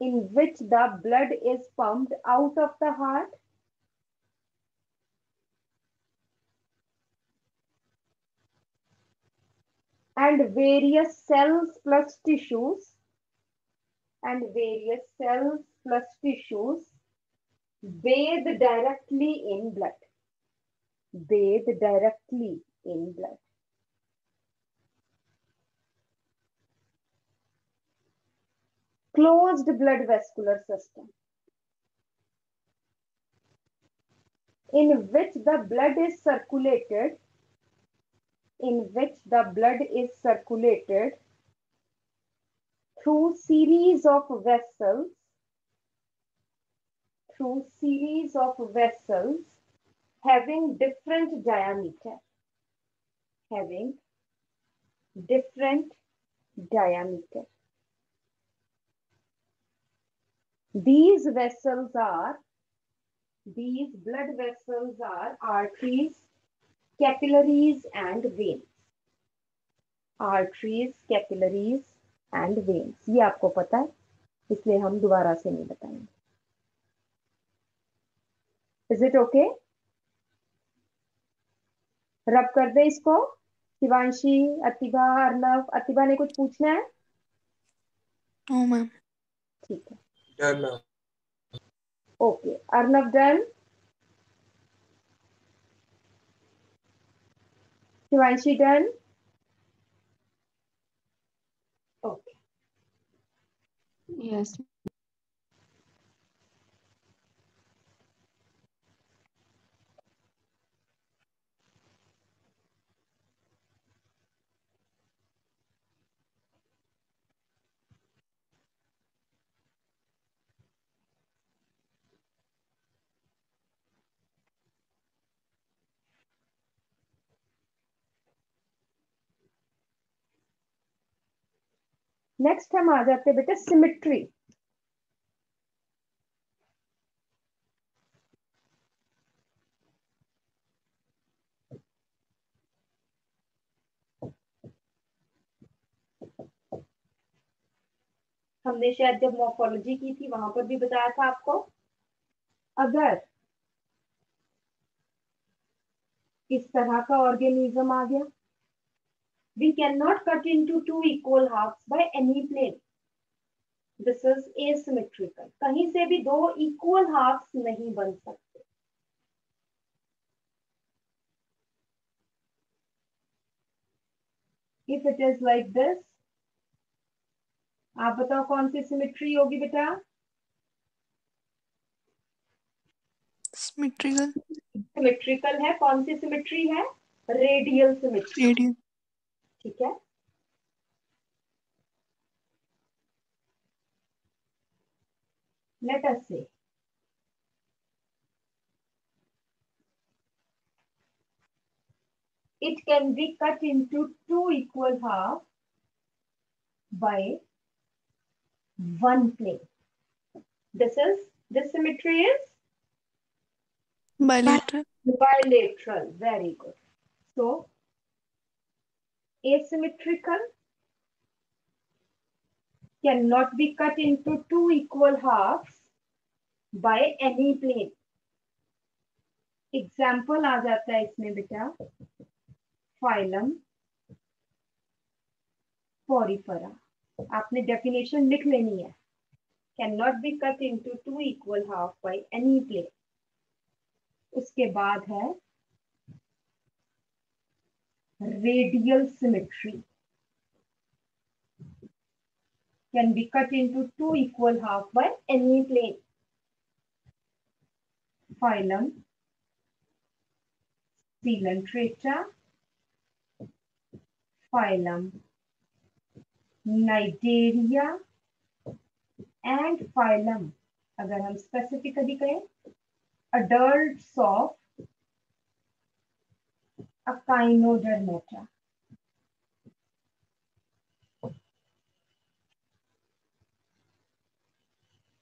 A: in which the blood is pumped out of the heart and various cells plus tissues and various cells plus tissues bathe directly in blood bathe directly in blood. Closed blood vascular system. in which the blood is circulated in which the blood is circulated through series of vessels through series of vessels having different diameter having different diameter these vessels are these blood vessels are arteries capillaries and veins arteries capillaries and veins ye aapko pata hai isliye hum dobara se nahi batayenge is it okay रब कर दे इसको शिवांशी अतिभा अर्नव अतिभा ने कुछ पूछना है ओ हाँ, ma'am ठीक है done okay Arnav done Shivanshi done okay yes next हम आ जाते हैं बेटा सिमिट्री हमने शायद जब मोफोलॉजी की थी वहां पर भी बताया था आपको अगर इस तरह का ऑर्गेनिज्म आ गया We cannot cut into two equal halves by any plane. This is asymmetrical. कहीं se bhi do equal halves nahi ban sakte if it is like this आप बताओ कौन सी सिमेट्री होगी बेटा सिमेट्रिकल सिमेट्रिकल है कौन सी सिमेट्री है रेडियल सिमेट्री रेडियल ठीक है let's say it can be cut into two equal half by one plane this is this symmetry is bilateral bilateral very good so asymmetrical, cannot be cut into two equal halves by any plane. Example आ जाता है इसमें बेटा phylum Porifera आपने definition लिख लेनी है can not be cut into two equal half by any plane उसके बाद है radial symmetry can be cut into two equal half by any plane. Phylum, Coelentrata, phylum, Nidaria and phylum. अगर हम specifically कहें adults of a kynodermata.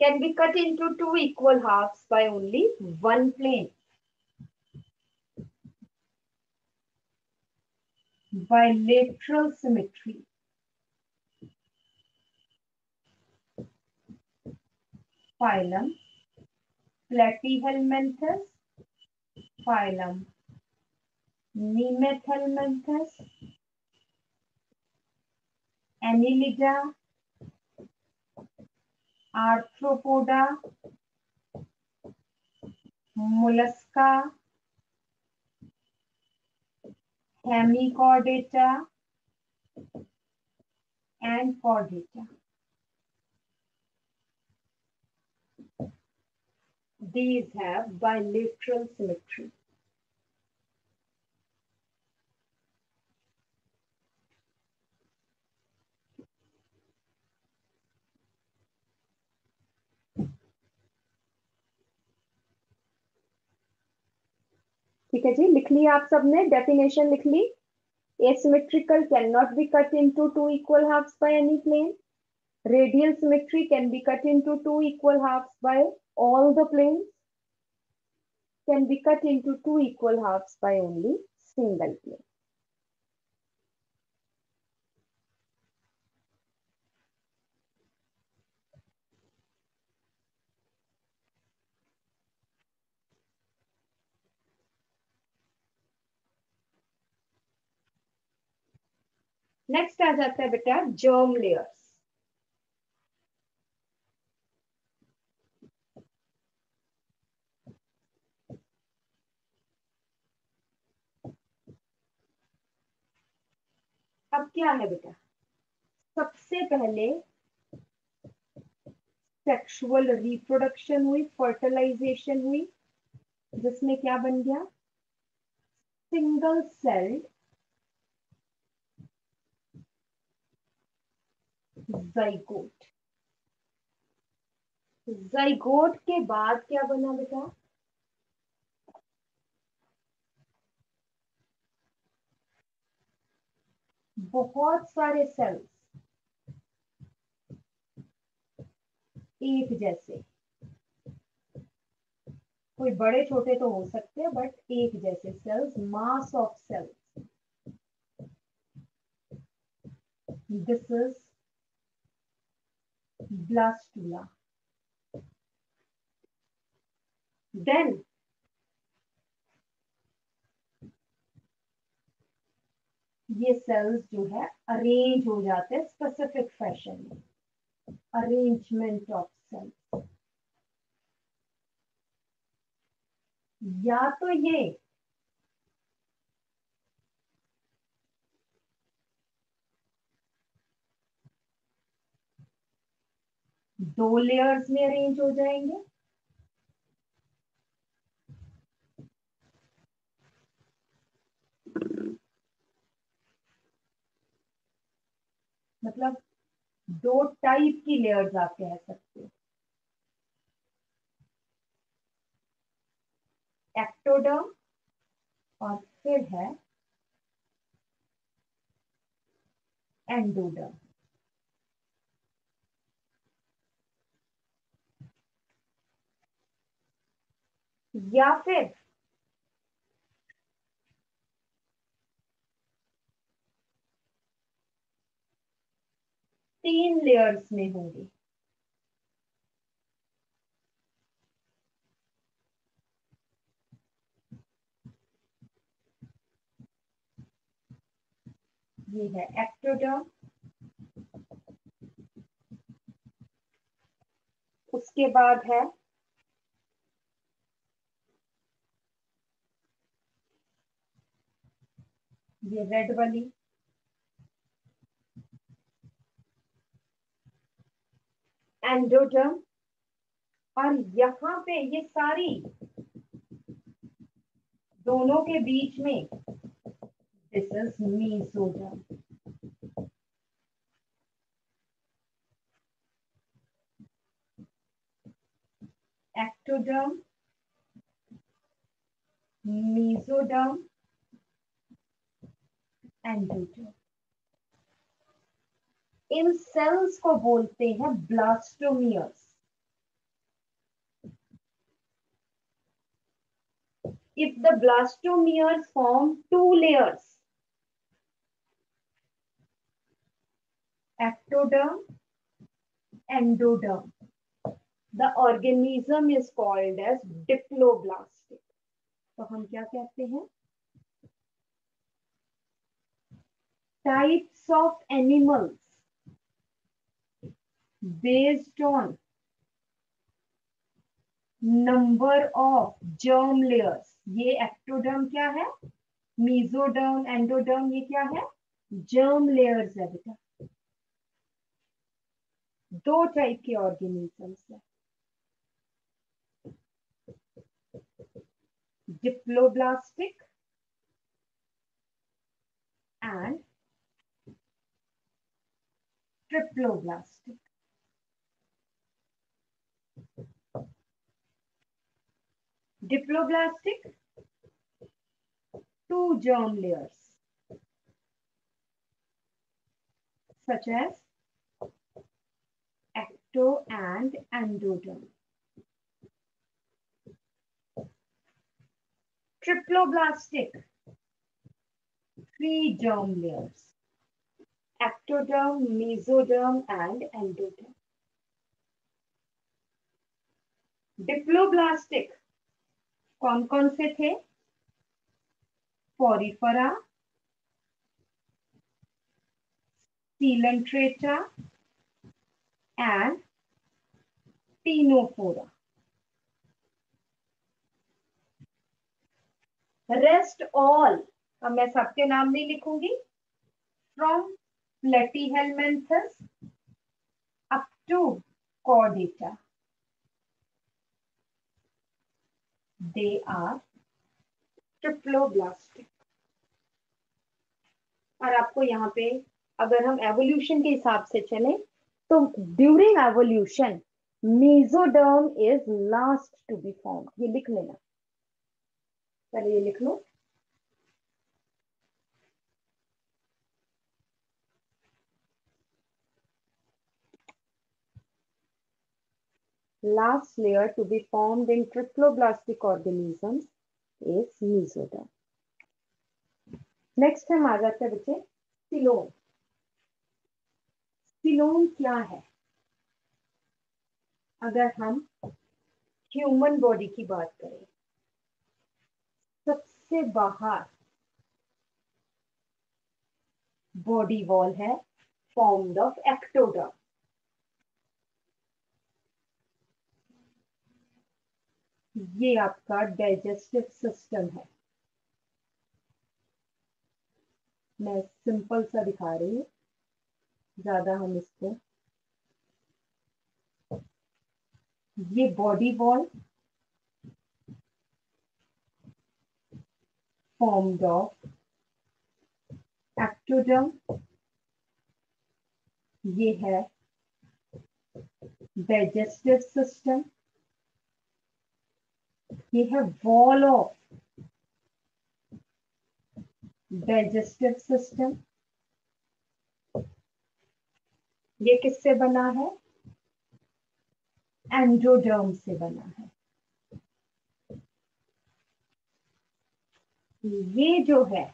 A: Can be cut into two equal halves by only one plane. Bilateral symmetry. Phylum Platyhelminthes, phylum Nemetalmentus, Annelida, Arthropoda, Mollusca, Hemichordata, and Chordata. These have bilateral symmetry. ठीक है जी लिख ली आप सबने definition लिख ली asymmetrical can not be cut into two equal halves by any plane radial symmetry can be cut into two equal halves by all the plane can be cut into two equal halves by only single plane next आ जाता है बेटा germ layers अब क्या है बेटा सबसे पहले सेक्सुअल रिप्रोडक्शन हुई फर्टिलाइजेशन हुई जिसमें क्या बन गया सिंगल सेल्ड जयगोट जाइगोट के बाद क्या बना बेटा बहुत सारे सेल्स एक जैसे कोई बड़े छोटे तो हो सकते हैं बट एक जैसे cells mass of cells this is blastula. Then ये सेल्स जो है अरेंज हो जाते हैं स्पेसिफिक फैशन में अरेंजमेंट ऑफ सेल्स या तो ये दो लेयर्स में अरेंज हो जाएंगे मतलब दो टाइप की लेयर्स आप कह सकते हो एक्टोडर्म और फिर है एंडोडर्म या फिर तीन लेयर्स में होंगे ये है एक्टोडर्म उसके बाद है ये रेड वाली एंडोडर्म और यहां पे ये सारी दोनों के बीच में this is mesoderm ectoderm mesoderm androgen इन सेल्स को बोलते हैं blastomeres if the blastomeres form two layers ectoderm endoderm the organism is called as diploblastic तो so, हम क्या कहते हैं types of animals based on number of germ layers ये एक्टोडर्म क्या है मीजोडर्म एंडोडर्म ये क्या है जर्म लेयर्स है बेटा दो टाइप के ऑर्गेनिजम्स है diploblastic and triploblastic. Diploblastic, two germ layers, such as ecto and endoderm. Triploblastic, three germ layers, ectoderm, mesoderm, and endoderm. diploblastic कौन कौन से थे porifera coelenterata and ctenophora rest all अब मैं सबके नाम नहीं लिखूंगी from platyhelminthes up to chordata. They are triploblastic और आपको यहाँ पे अगर हम एवोल्यूशन के हिसाब से चले तो during evolution mesoderm is last to be form ये लिख लेना पहले ये लिख लो last layer to be formed in triploblastic organisms is mesoderm. Next हम आ जाते हैं बच्चे सिलोम सिलोम क्या है अगर हम ह्यूमन बॉडी की बात करें सबसे बाहर बॉडी वॉल है फॉर्म्ड ऑफ एक्टोडर्म ये आपका डाइजेस्टिव सिस्टम है मैं सिंपल सा दिखा रही हूँ ज्यादा हम इसको ये body wall form of ectoderm ये है डाइजेस्टिव सिस्टम ये है वॉल ऑफ डाइजेस्टिव सिस्टम ये किससे बना है एंड्रोडर्म से बना है ये जो है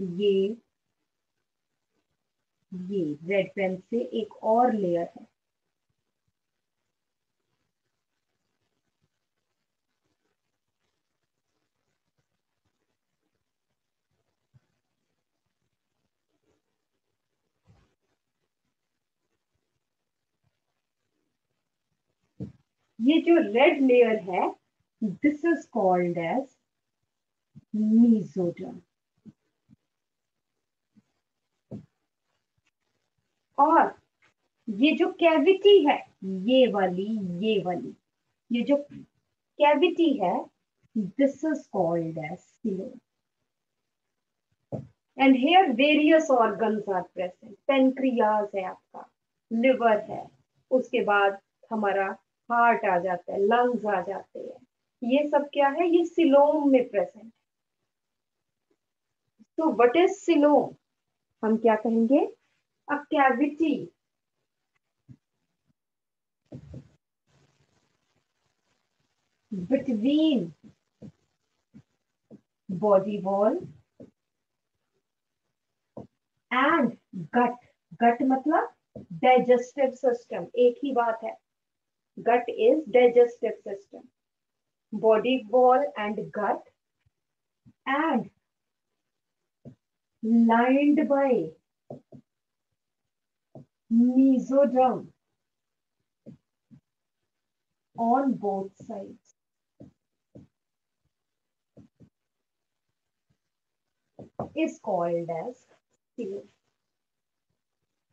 A: ये ये रेड पेन से एक और लेयर है ये जो रेड लेयर है this is called as mesoderm और ये जो कैविटी है ये वाली ये वाली ये जो कैविटी है दिस इज कॉल्ड एज सिलो and here various organ are present pancreas है आपका लिवर है उसके बाद हमारा हार्ट आ जाता है लंग्स आ जाते हैं ये सब क्या है ये सिलोम में प्रेजेंट तो वट इज सिलोम हम क्या कहेंगे a cavity between body wall and gut gut मतलब डाइजेस्टिव सिस्टम एक ही बात है Gut is digestive system. Body wall and gut and lined by mesoderm on both sides. is called as seal.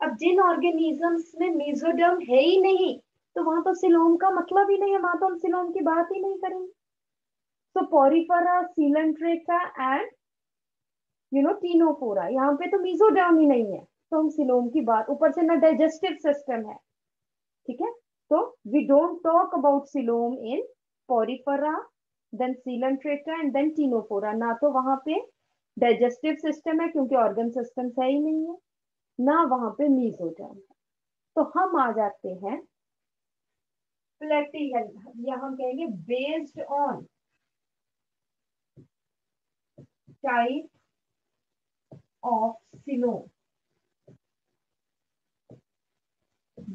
A: अब जिन ऑर्गेनिजम्स में मेसोडर्म है ही नहीं तो वहां तो सिलोम का मतलब ही नहीं है वहां तो हम सिलोम की बात ही नहीं करेंगे so porifera coelenterata and you know ctenophora यहाँ पे तो मीजोडाम ही नहीं है तो हम सिलोम की बात ऊपर से ना डाइजेस्टिव सिस्टम है ठीक है तो we don't talk about coelom in porifera then coelenterata and then ctenophora ना तो वहां पे डाइजेस्टिव सिस्टम है क्योंकि ऑर्गन सिस्टम है ही नहीं है ना वहां पे मीजोडाम है तो हम आ जाते हैं प्लेटियल या हम कहेंगे based on type of snow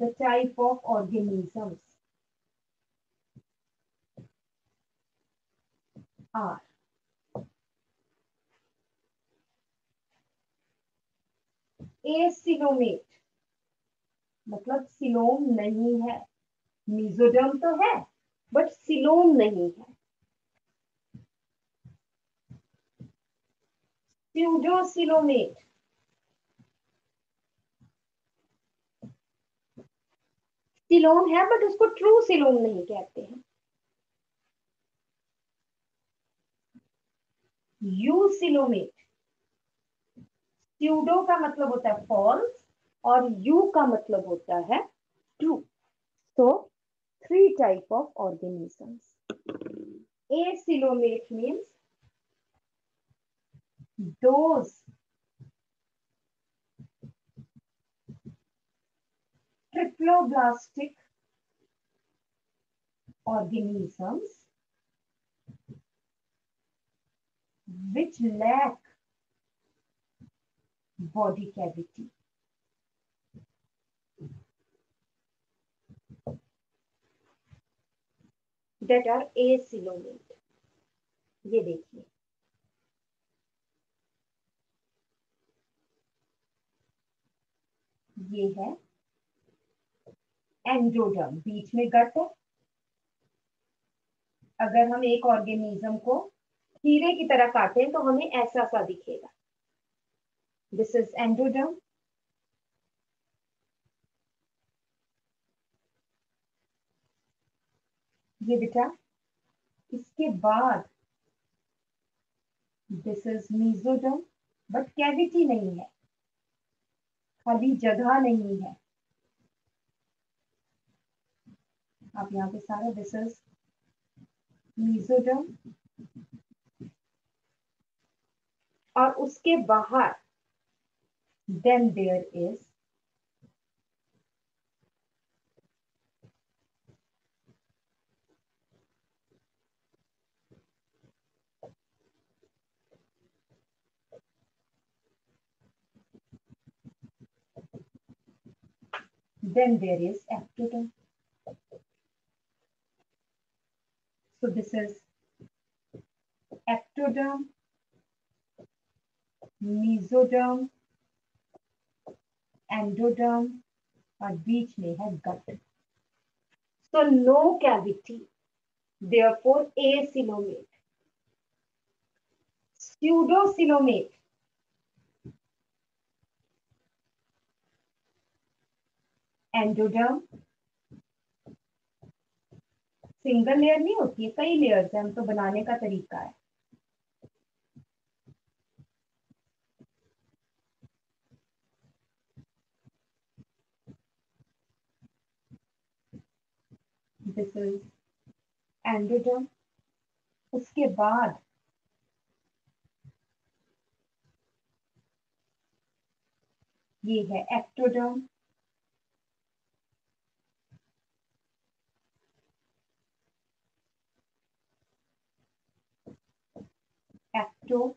A: the type of organism are ए सिनोमेट मतलब सिनोम नहीं है मीजोडर्म तो है बट सिलोम नहीं है स्यूडोसिलोमेट सिलोम है बट उसको ट्रू सिलोम नहीं कहते हैं यू सिलोमेट स्यूडो का मतलब होता है फॉल्स और यू का मतलब होता है ट्रू तो three type of organisms. Acelomate means those triploblastic organisms which lack body cavity. that are acylomated. ये देखिए ये है एंड्रोडम बीच में गट है अगर हम एक ऑर्गेनिज्म को हीरे की तरह काटें तो हमें ऐसा सा दिखेगा दिस इज एंड्रोडम ये बेटा इसके बाद this is mesoderm but cavity नहीं है खाली जगह नहीं है आप यहाँ पे सारा दिस इज मीजोडम और उसके बाहर then there is then there is ectoderm, So this is ectoderm, mesoderm, endoderm, or beach may have gut. So no cavity, therefore acylomate. Pseudocylomate, endoderm single layer नहीं होती है कई लेयर्स है हम तो बनाने का तरीका है दिस इज एंडोडर्म उसके बाद ये है एक्टोडर्म एक्टो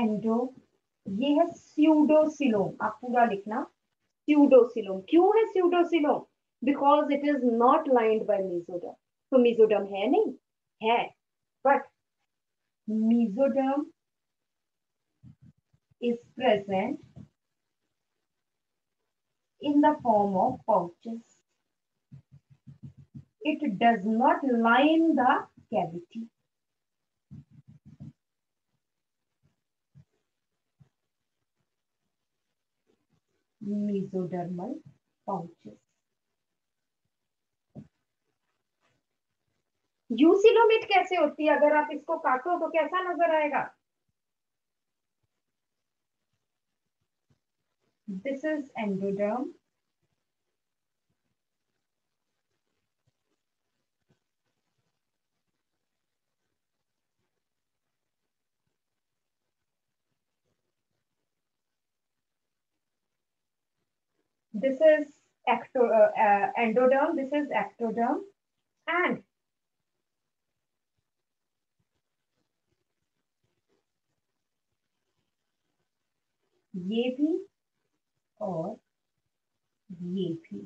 A: एंडो ये है स्यूडोसिलोम आप पूरा लिखना स्यूडोसिलोम क्यों है pseudocoelom because it is not lined by mesoderm तो मीजोडम है नहीं है but mesoderm is present in the form of pouches it does not line the cavity mesodermal pouches. Eucoelomate कैसे होती है अगर आप इसको काटो तो कैसा नजर आएगा this is endoderm this is ecto, uh, uh, endoderm, this is ectoderm. And ये भी और ये भी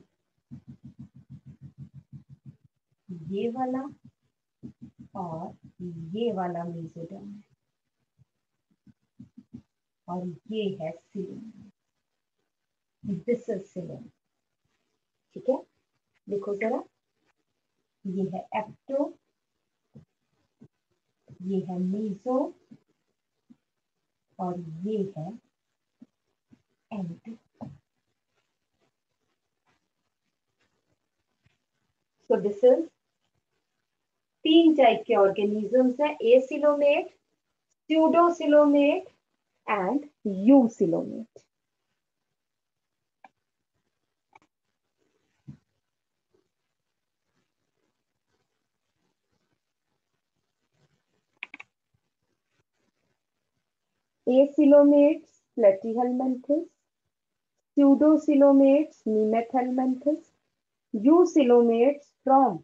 A: ये वाला और ये वाला मेजोडर्म है और ये है सीलिंग बिससिलिन ठीक है लिखो जरा ये है एक्टो ये है मीजो और ये है एंटो सो दिस इज तीन टाइप के ऑर्गेनिजम्स है a acoelomate coelomate and eucoelomate acoelomates Platyhelminthes pseudocoelomates नीमेथेलमेंथिस eucoelomates from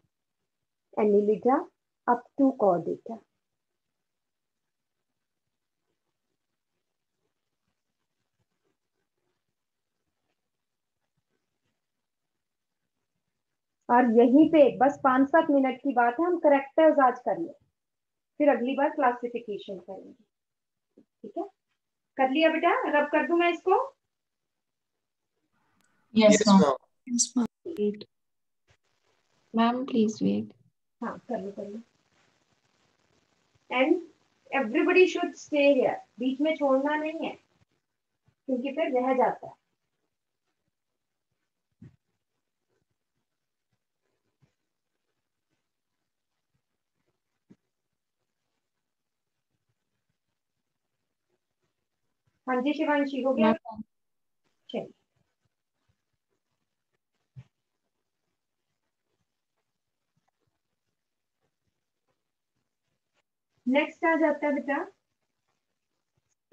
A: एनिलिजा up to कॉडिटा और यहीं पे बस पांच सात मिनट की बात है हम करेक्टर्स आज कर लें फिर अगली बार क्लासिफिकेशन करेंगे ठीक है कर लिया बेटा रब कर दू मैं इसको मैम प्लीज वेट हाँ कर लो कर लो and everybody should stay here बीच में छोड़ना नहीं है क्योंकि फिर रह जाता है हाँ जी शिवांशी हो गया चलिए नेक्स्ट आ जाता है बेटा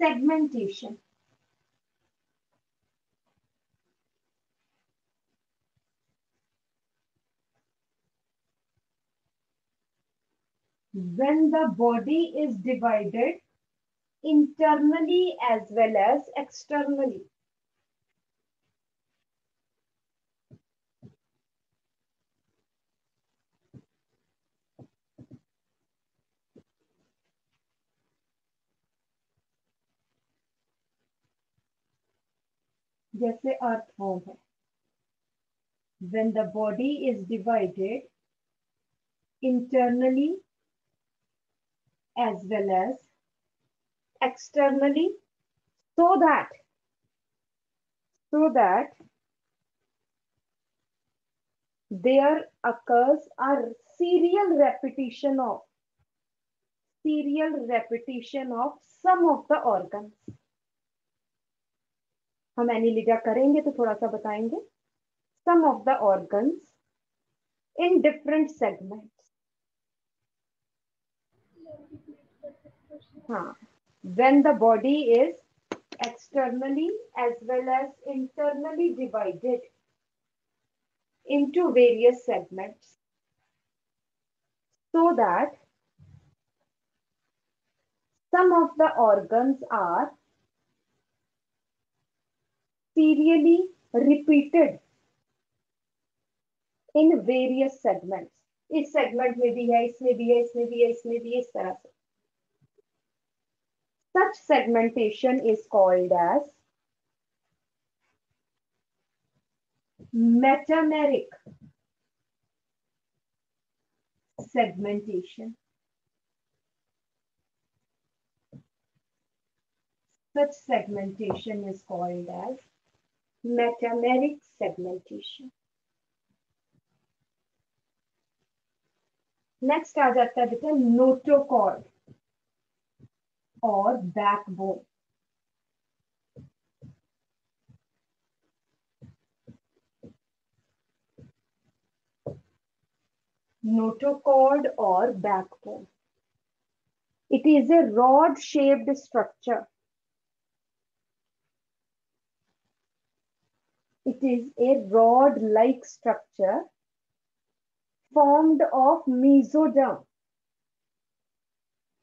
A: segmentation when the body is divided internally as well as externally. जैसे अर्थवॉर्म है when the body is divided internally as well as externally so that so that there occurs a serial repetition of serial repetition of some of the organs हम एनिलिजा करेंगे तो थोड़ा सा बताएंगे some of the organs in different segments हाँ when the body is externally as well as internally divided into various segments so that some of the organs are serially repeated in various segments इस segment may be this में भी है this may be इसमें भी है इसमें भी है इस तरह से such segmentation is called as metameric segmentation. Such segmentation is called as metameric segmentation. Next आ a है बेटा or backbone. notochord or backbone. It is a rod-shaped structure. It is a rod-like structure formed of mesoderm.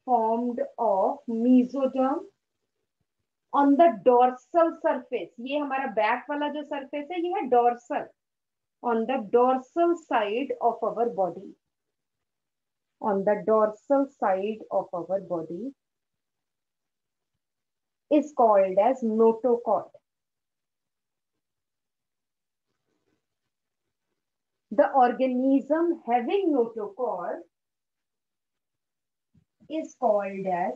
A: formed of mesoderm on the dorsal surface ये हमारा back वाला जो surface है ये है dorsal on the dorsal side of our body on the dorsal side of our body is called as notochord. The organism having notochord is called as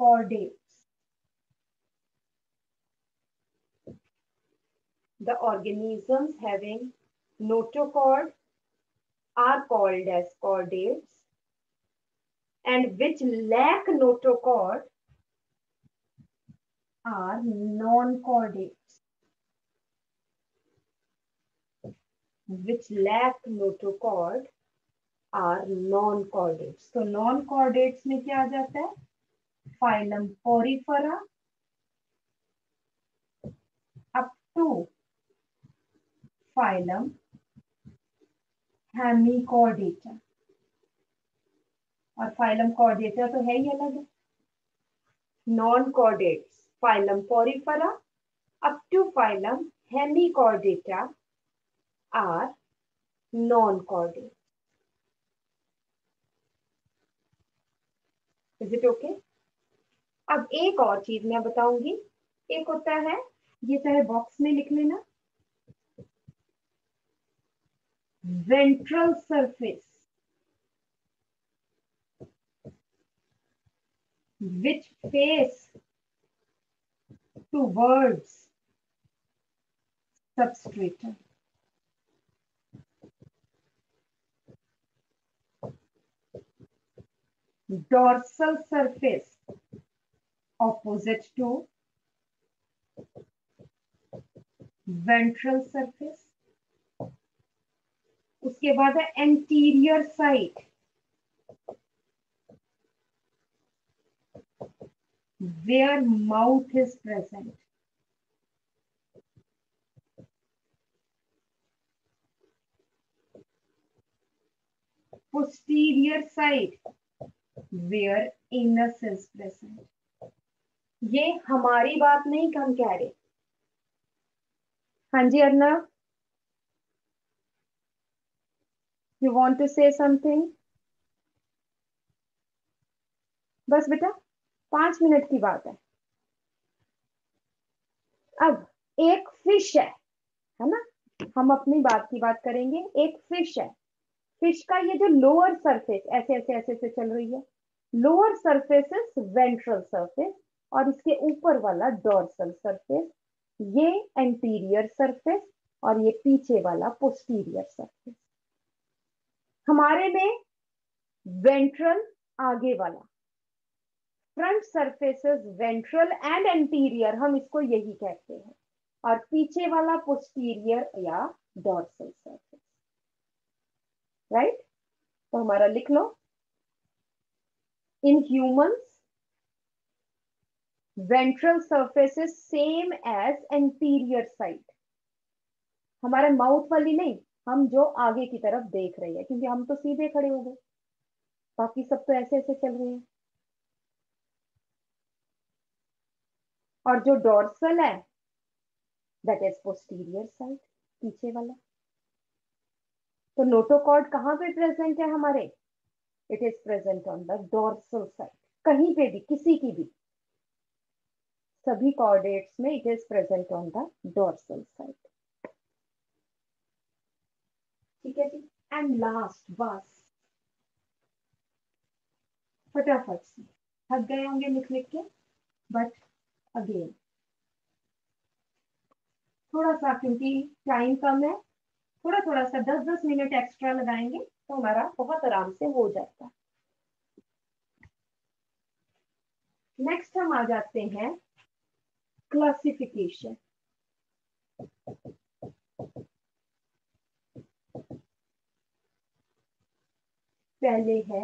A: chordates. The organisms having notochord are called as chordates and which lack notochord are non-chordates. Which lack notochord are non chordates तो non chordates में क्या आ जाता है phylum Porifera up to phylum Hemichordata और phylum Chordata तो है ही अलग है non chordates phylum Porifera up to phylum Hemichordata are non chordate is it okay अब एक और चीज मैं बताऊंगी एक होता है ये चाहे बॉक्स में लिख लेना ventral surface which face towards सबस्ट्रेटर dorsal surface opposite to ventral surface उसके बाद है anterior side where mouth is present posterior side where anus is present ये हमारी बात नहीं हम कह रहे हाँ जी Arna you want to say something बस बेटा पांच मिनट की बात है अब एक फिश है है ना हम अपनी बात की बात करेंगे एक फिश है फिश का ये जो लोअर सरफेस ऐसे ऐसे ऐसे ऐसे चल रही है lower surface is ventral surface और इसके ऊपर वाला डॉर्सल सरफेस ये एंटीरियर सरफेस और ये पीछे वाला पोस्टीरियर सरफेस हमारे में वेंट्रल आगे वाला front surfaces ventral and anterior हम इसको यही कहते हैं और पीछे वाला पोस्टीरियर या डॉर्सल सरफेस राइट तो हमारा लिख लो in humans ventral surface is same as anterior side हमारे माउथ वाली नहीं हम जो आगे की तरफ देख रहे हैं क्योंकि हम तो सीधे खड़े हो गए बाकी सब तो ऐसे ऐसे चल रहे हैं और जो डॉर्सल है दैट इज पोस्टीरियर साइड पीछे वाला तो नोटोकॉर्ड कहाँ पे प्रेजेंट है हमारे it is present on the dorsal side कहीं पे भी किसी की भी सभी कॉर्डेट्स में it is present on the dorsal side ठीक है जी एंड लास्ट बस फटाफट से थक गए होंगे लिख लिख के बट अगेन थोड़ा सा क्योंकि टाइम कम है थोड़ा थोड़ा सा दस दस मिनट एक्स्ट्रा लगाएंगे तो हमारा बहुत आराम से हो जाता है नेक्स्ट हम आ जाते हैं क्लासिफिकेशन पहले है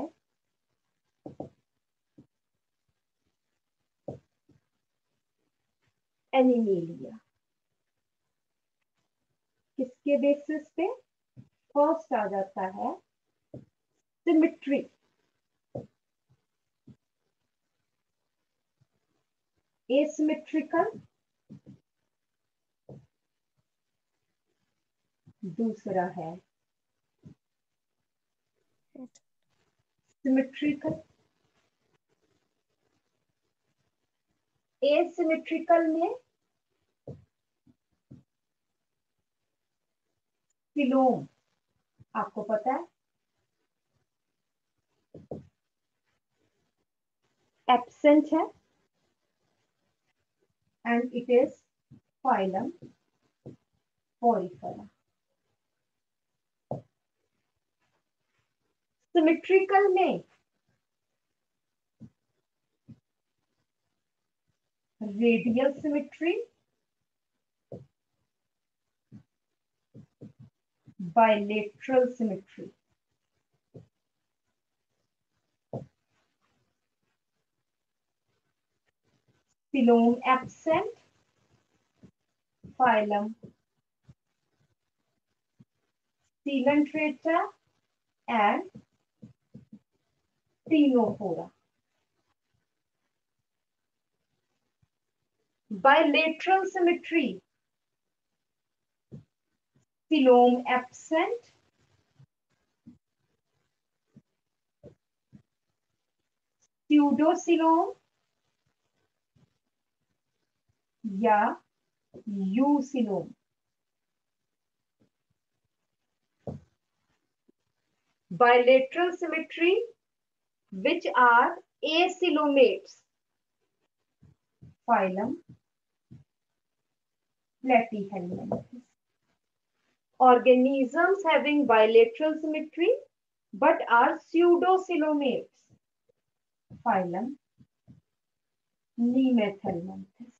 A: एनिमेलिया किसके बेसिस पे फर्स्ट आ जाता है सिमिट्री एसिमेट्रिकल दूसरा है सिमेट्रिकल एसिमेट्रिकल में सिलोम आपको पता है एब्सेंट है and it is phylum पॉरिफलम symmetrical में radial symmetry bilateral symmetry. Phylum absent, phylum. Coelenterata and Ctenophora. Bilateral symmetry phloem absent pseudocyloam या eucoelom bilateral symmetry which are acoelomates phylum platyhelminthes organisms having bilateral symmetry but are pseudocoelomates. Phylum Nemethelmanthes.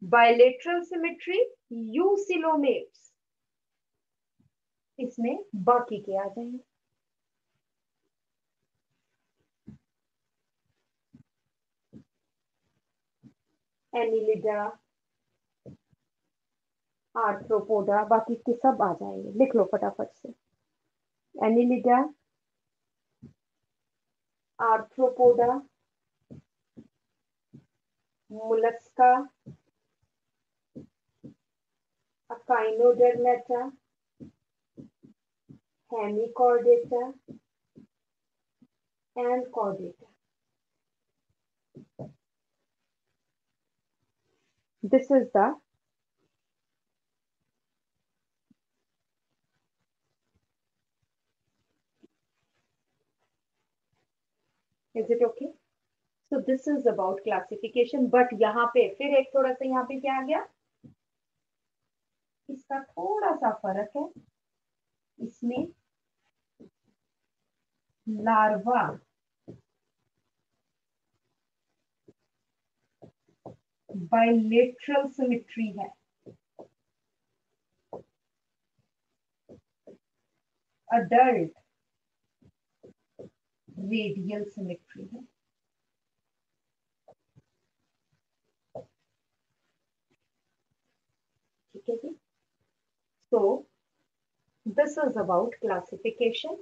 A: Bilateral symmetry eucoelomates. इसमें बाकी के आ जाएंगे Emily Dara. Arthropoda बाकी के सब आ जाएंगे लिख लो फटाफट से Annelida arthropoda Mollusca Echinodermata Hemichordata and Chordata this is the is it okay so this is about classification but यहाँ पे फिर एक थोड़ा सा यहाँ पे क्या आ गया इसका थोड़ा सा फर्क है इसमें लार्वा बाइलेटरल सिमिट्री है अडल्ट रेडियल सिमेट्री है ठीक है जी so this is about classification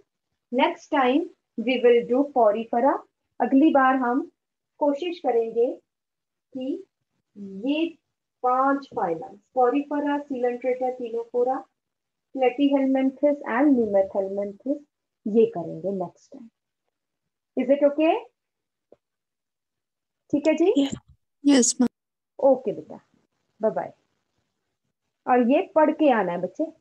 A: next time we will do porifera अगली बार हम कोशिश करेंगे कि ये पांच फाइलम पॉरीफरा सिलेंट्रेटा पिलोफोरा प्लेटीहेलमेंथिस एंड लीमेथेलमेंथिस ये करेंगे next time is it okay ठीक है जी यस ओके बेटा बाय बाय और ये पढ़ के आना है बच्चे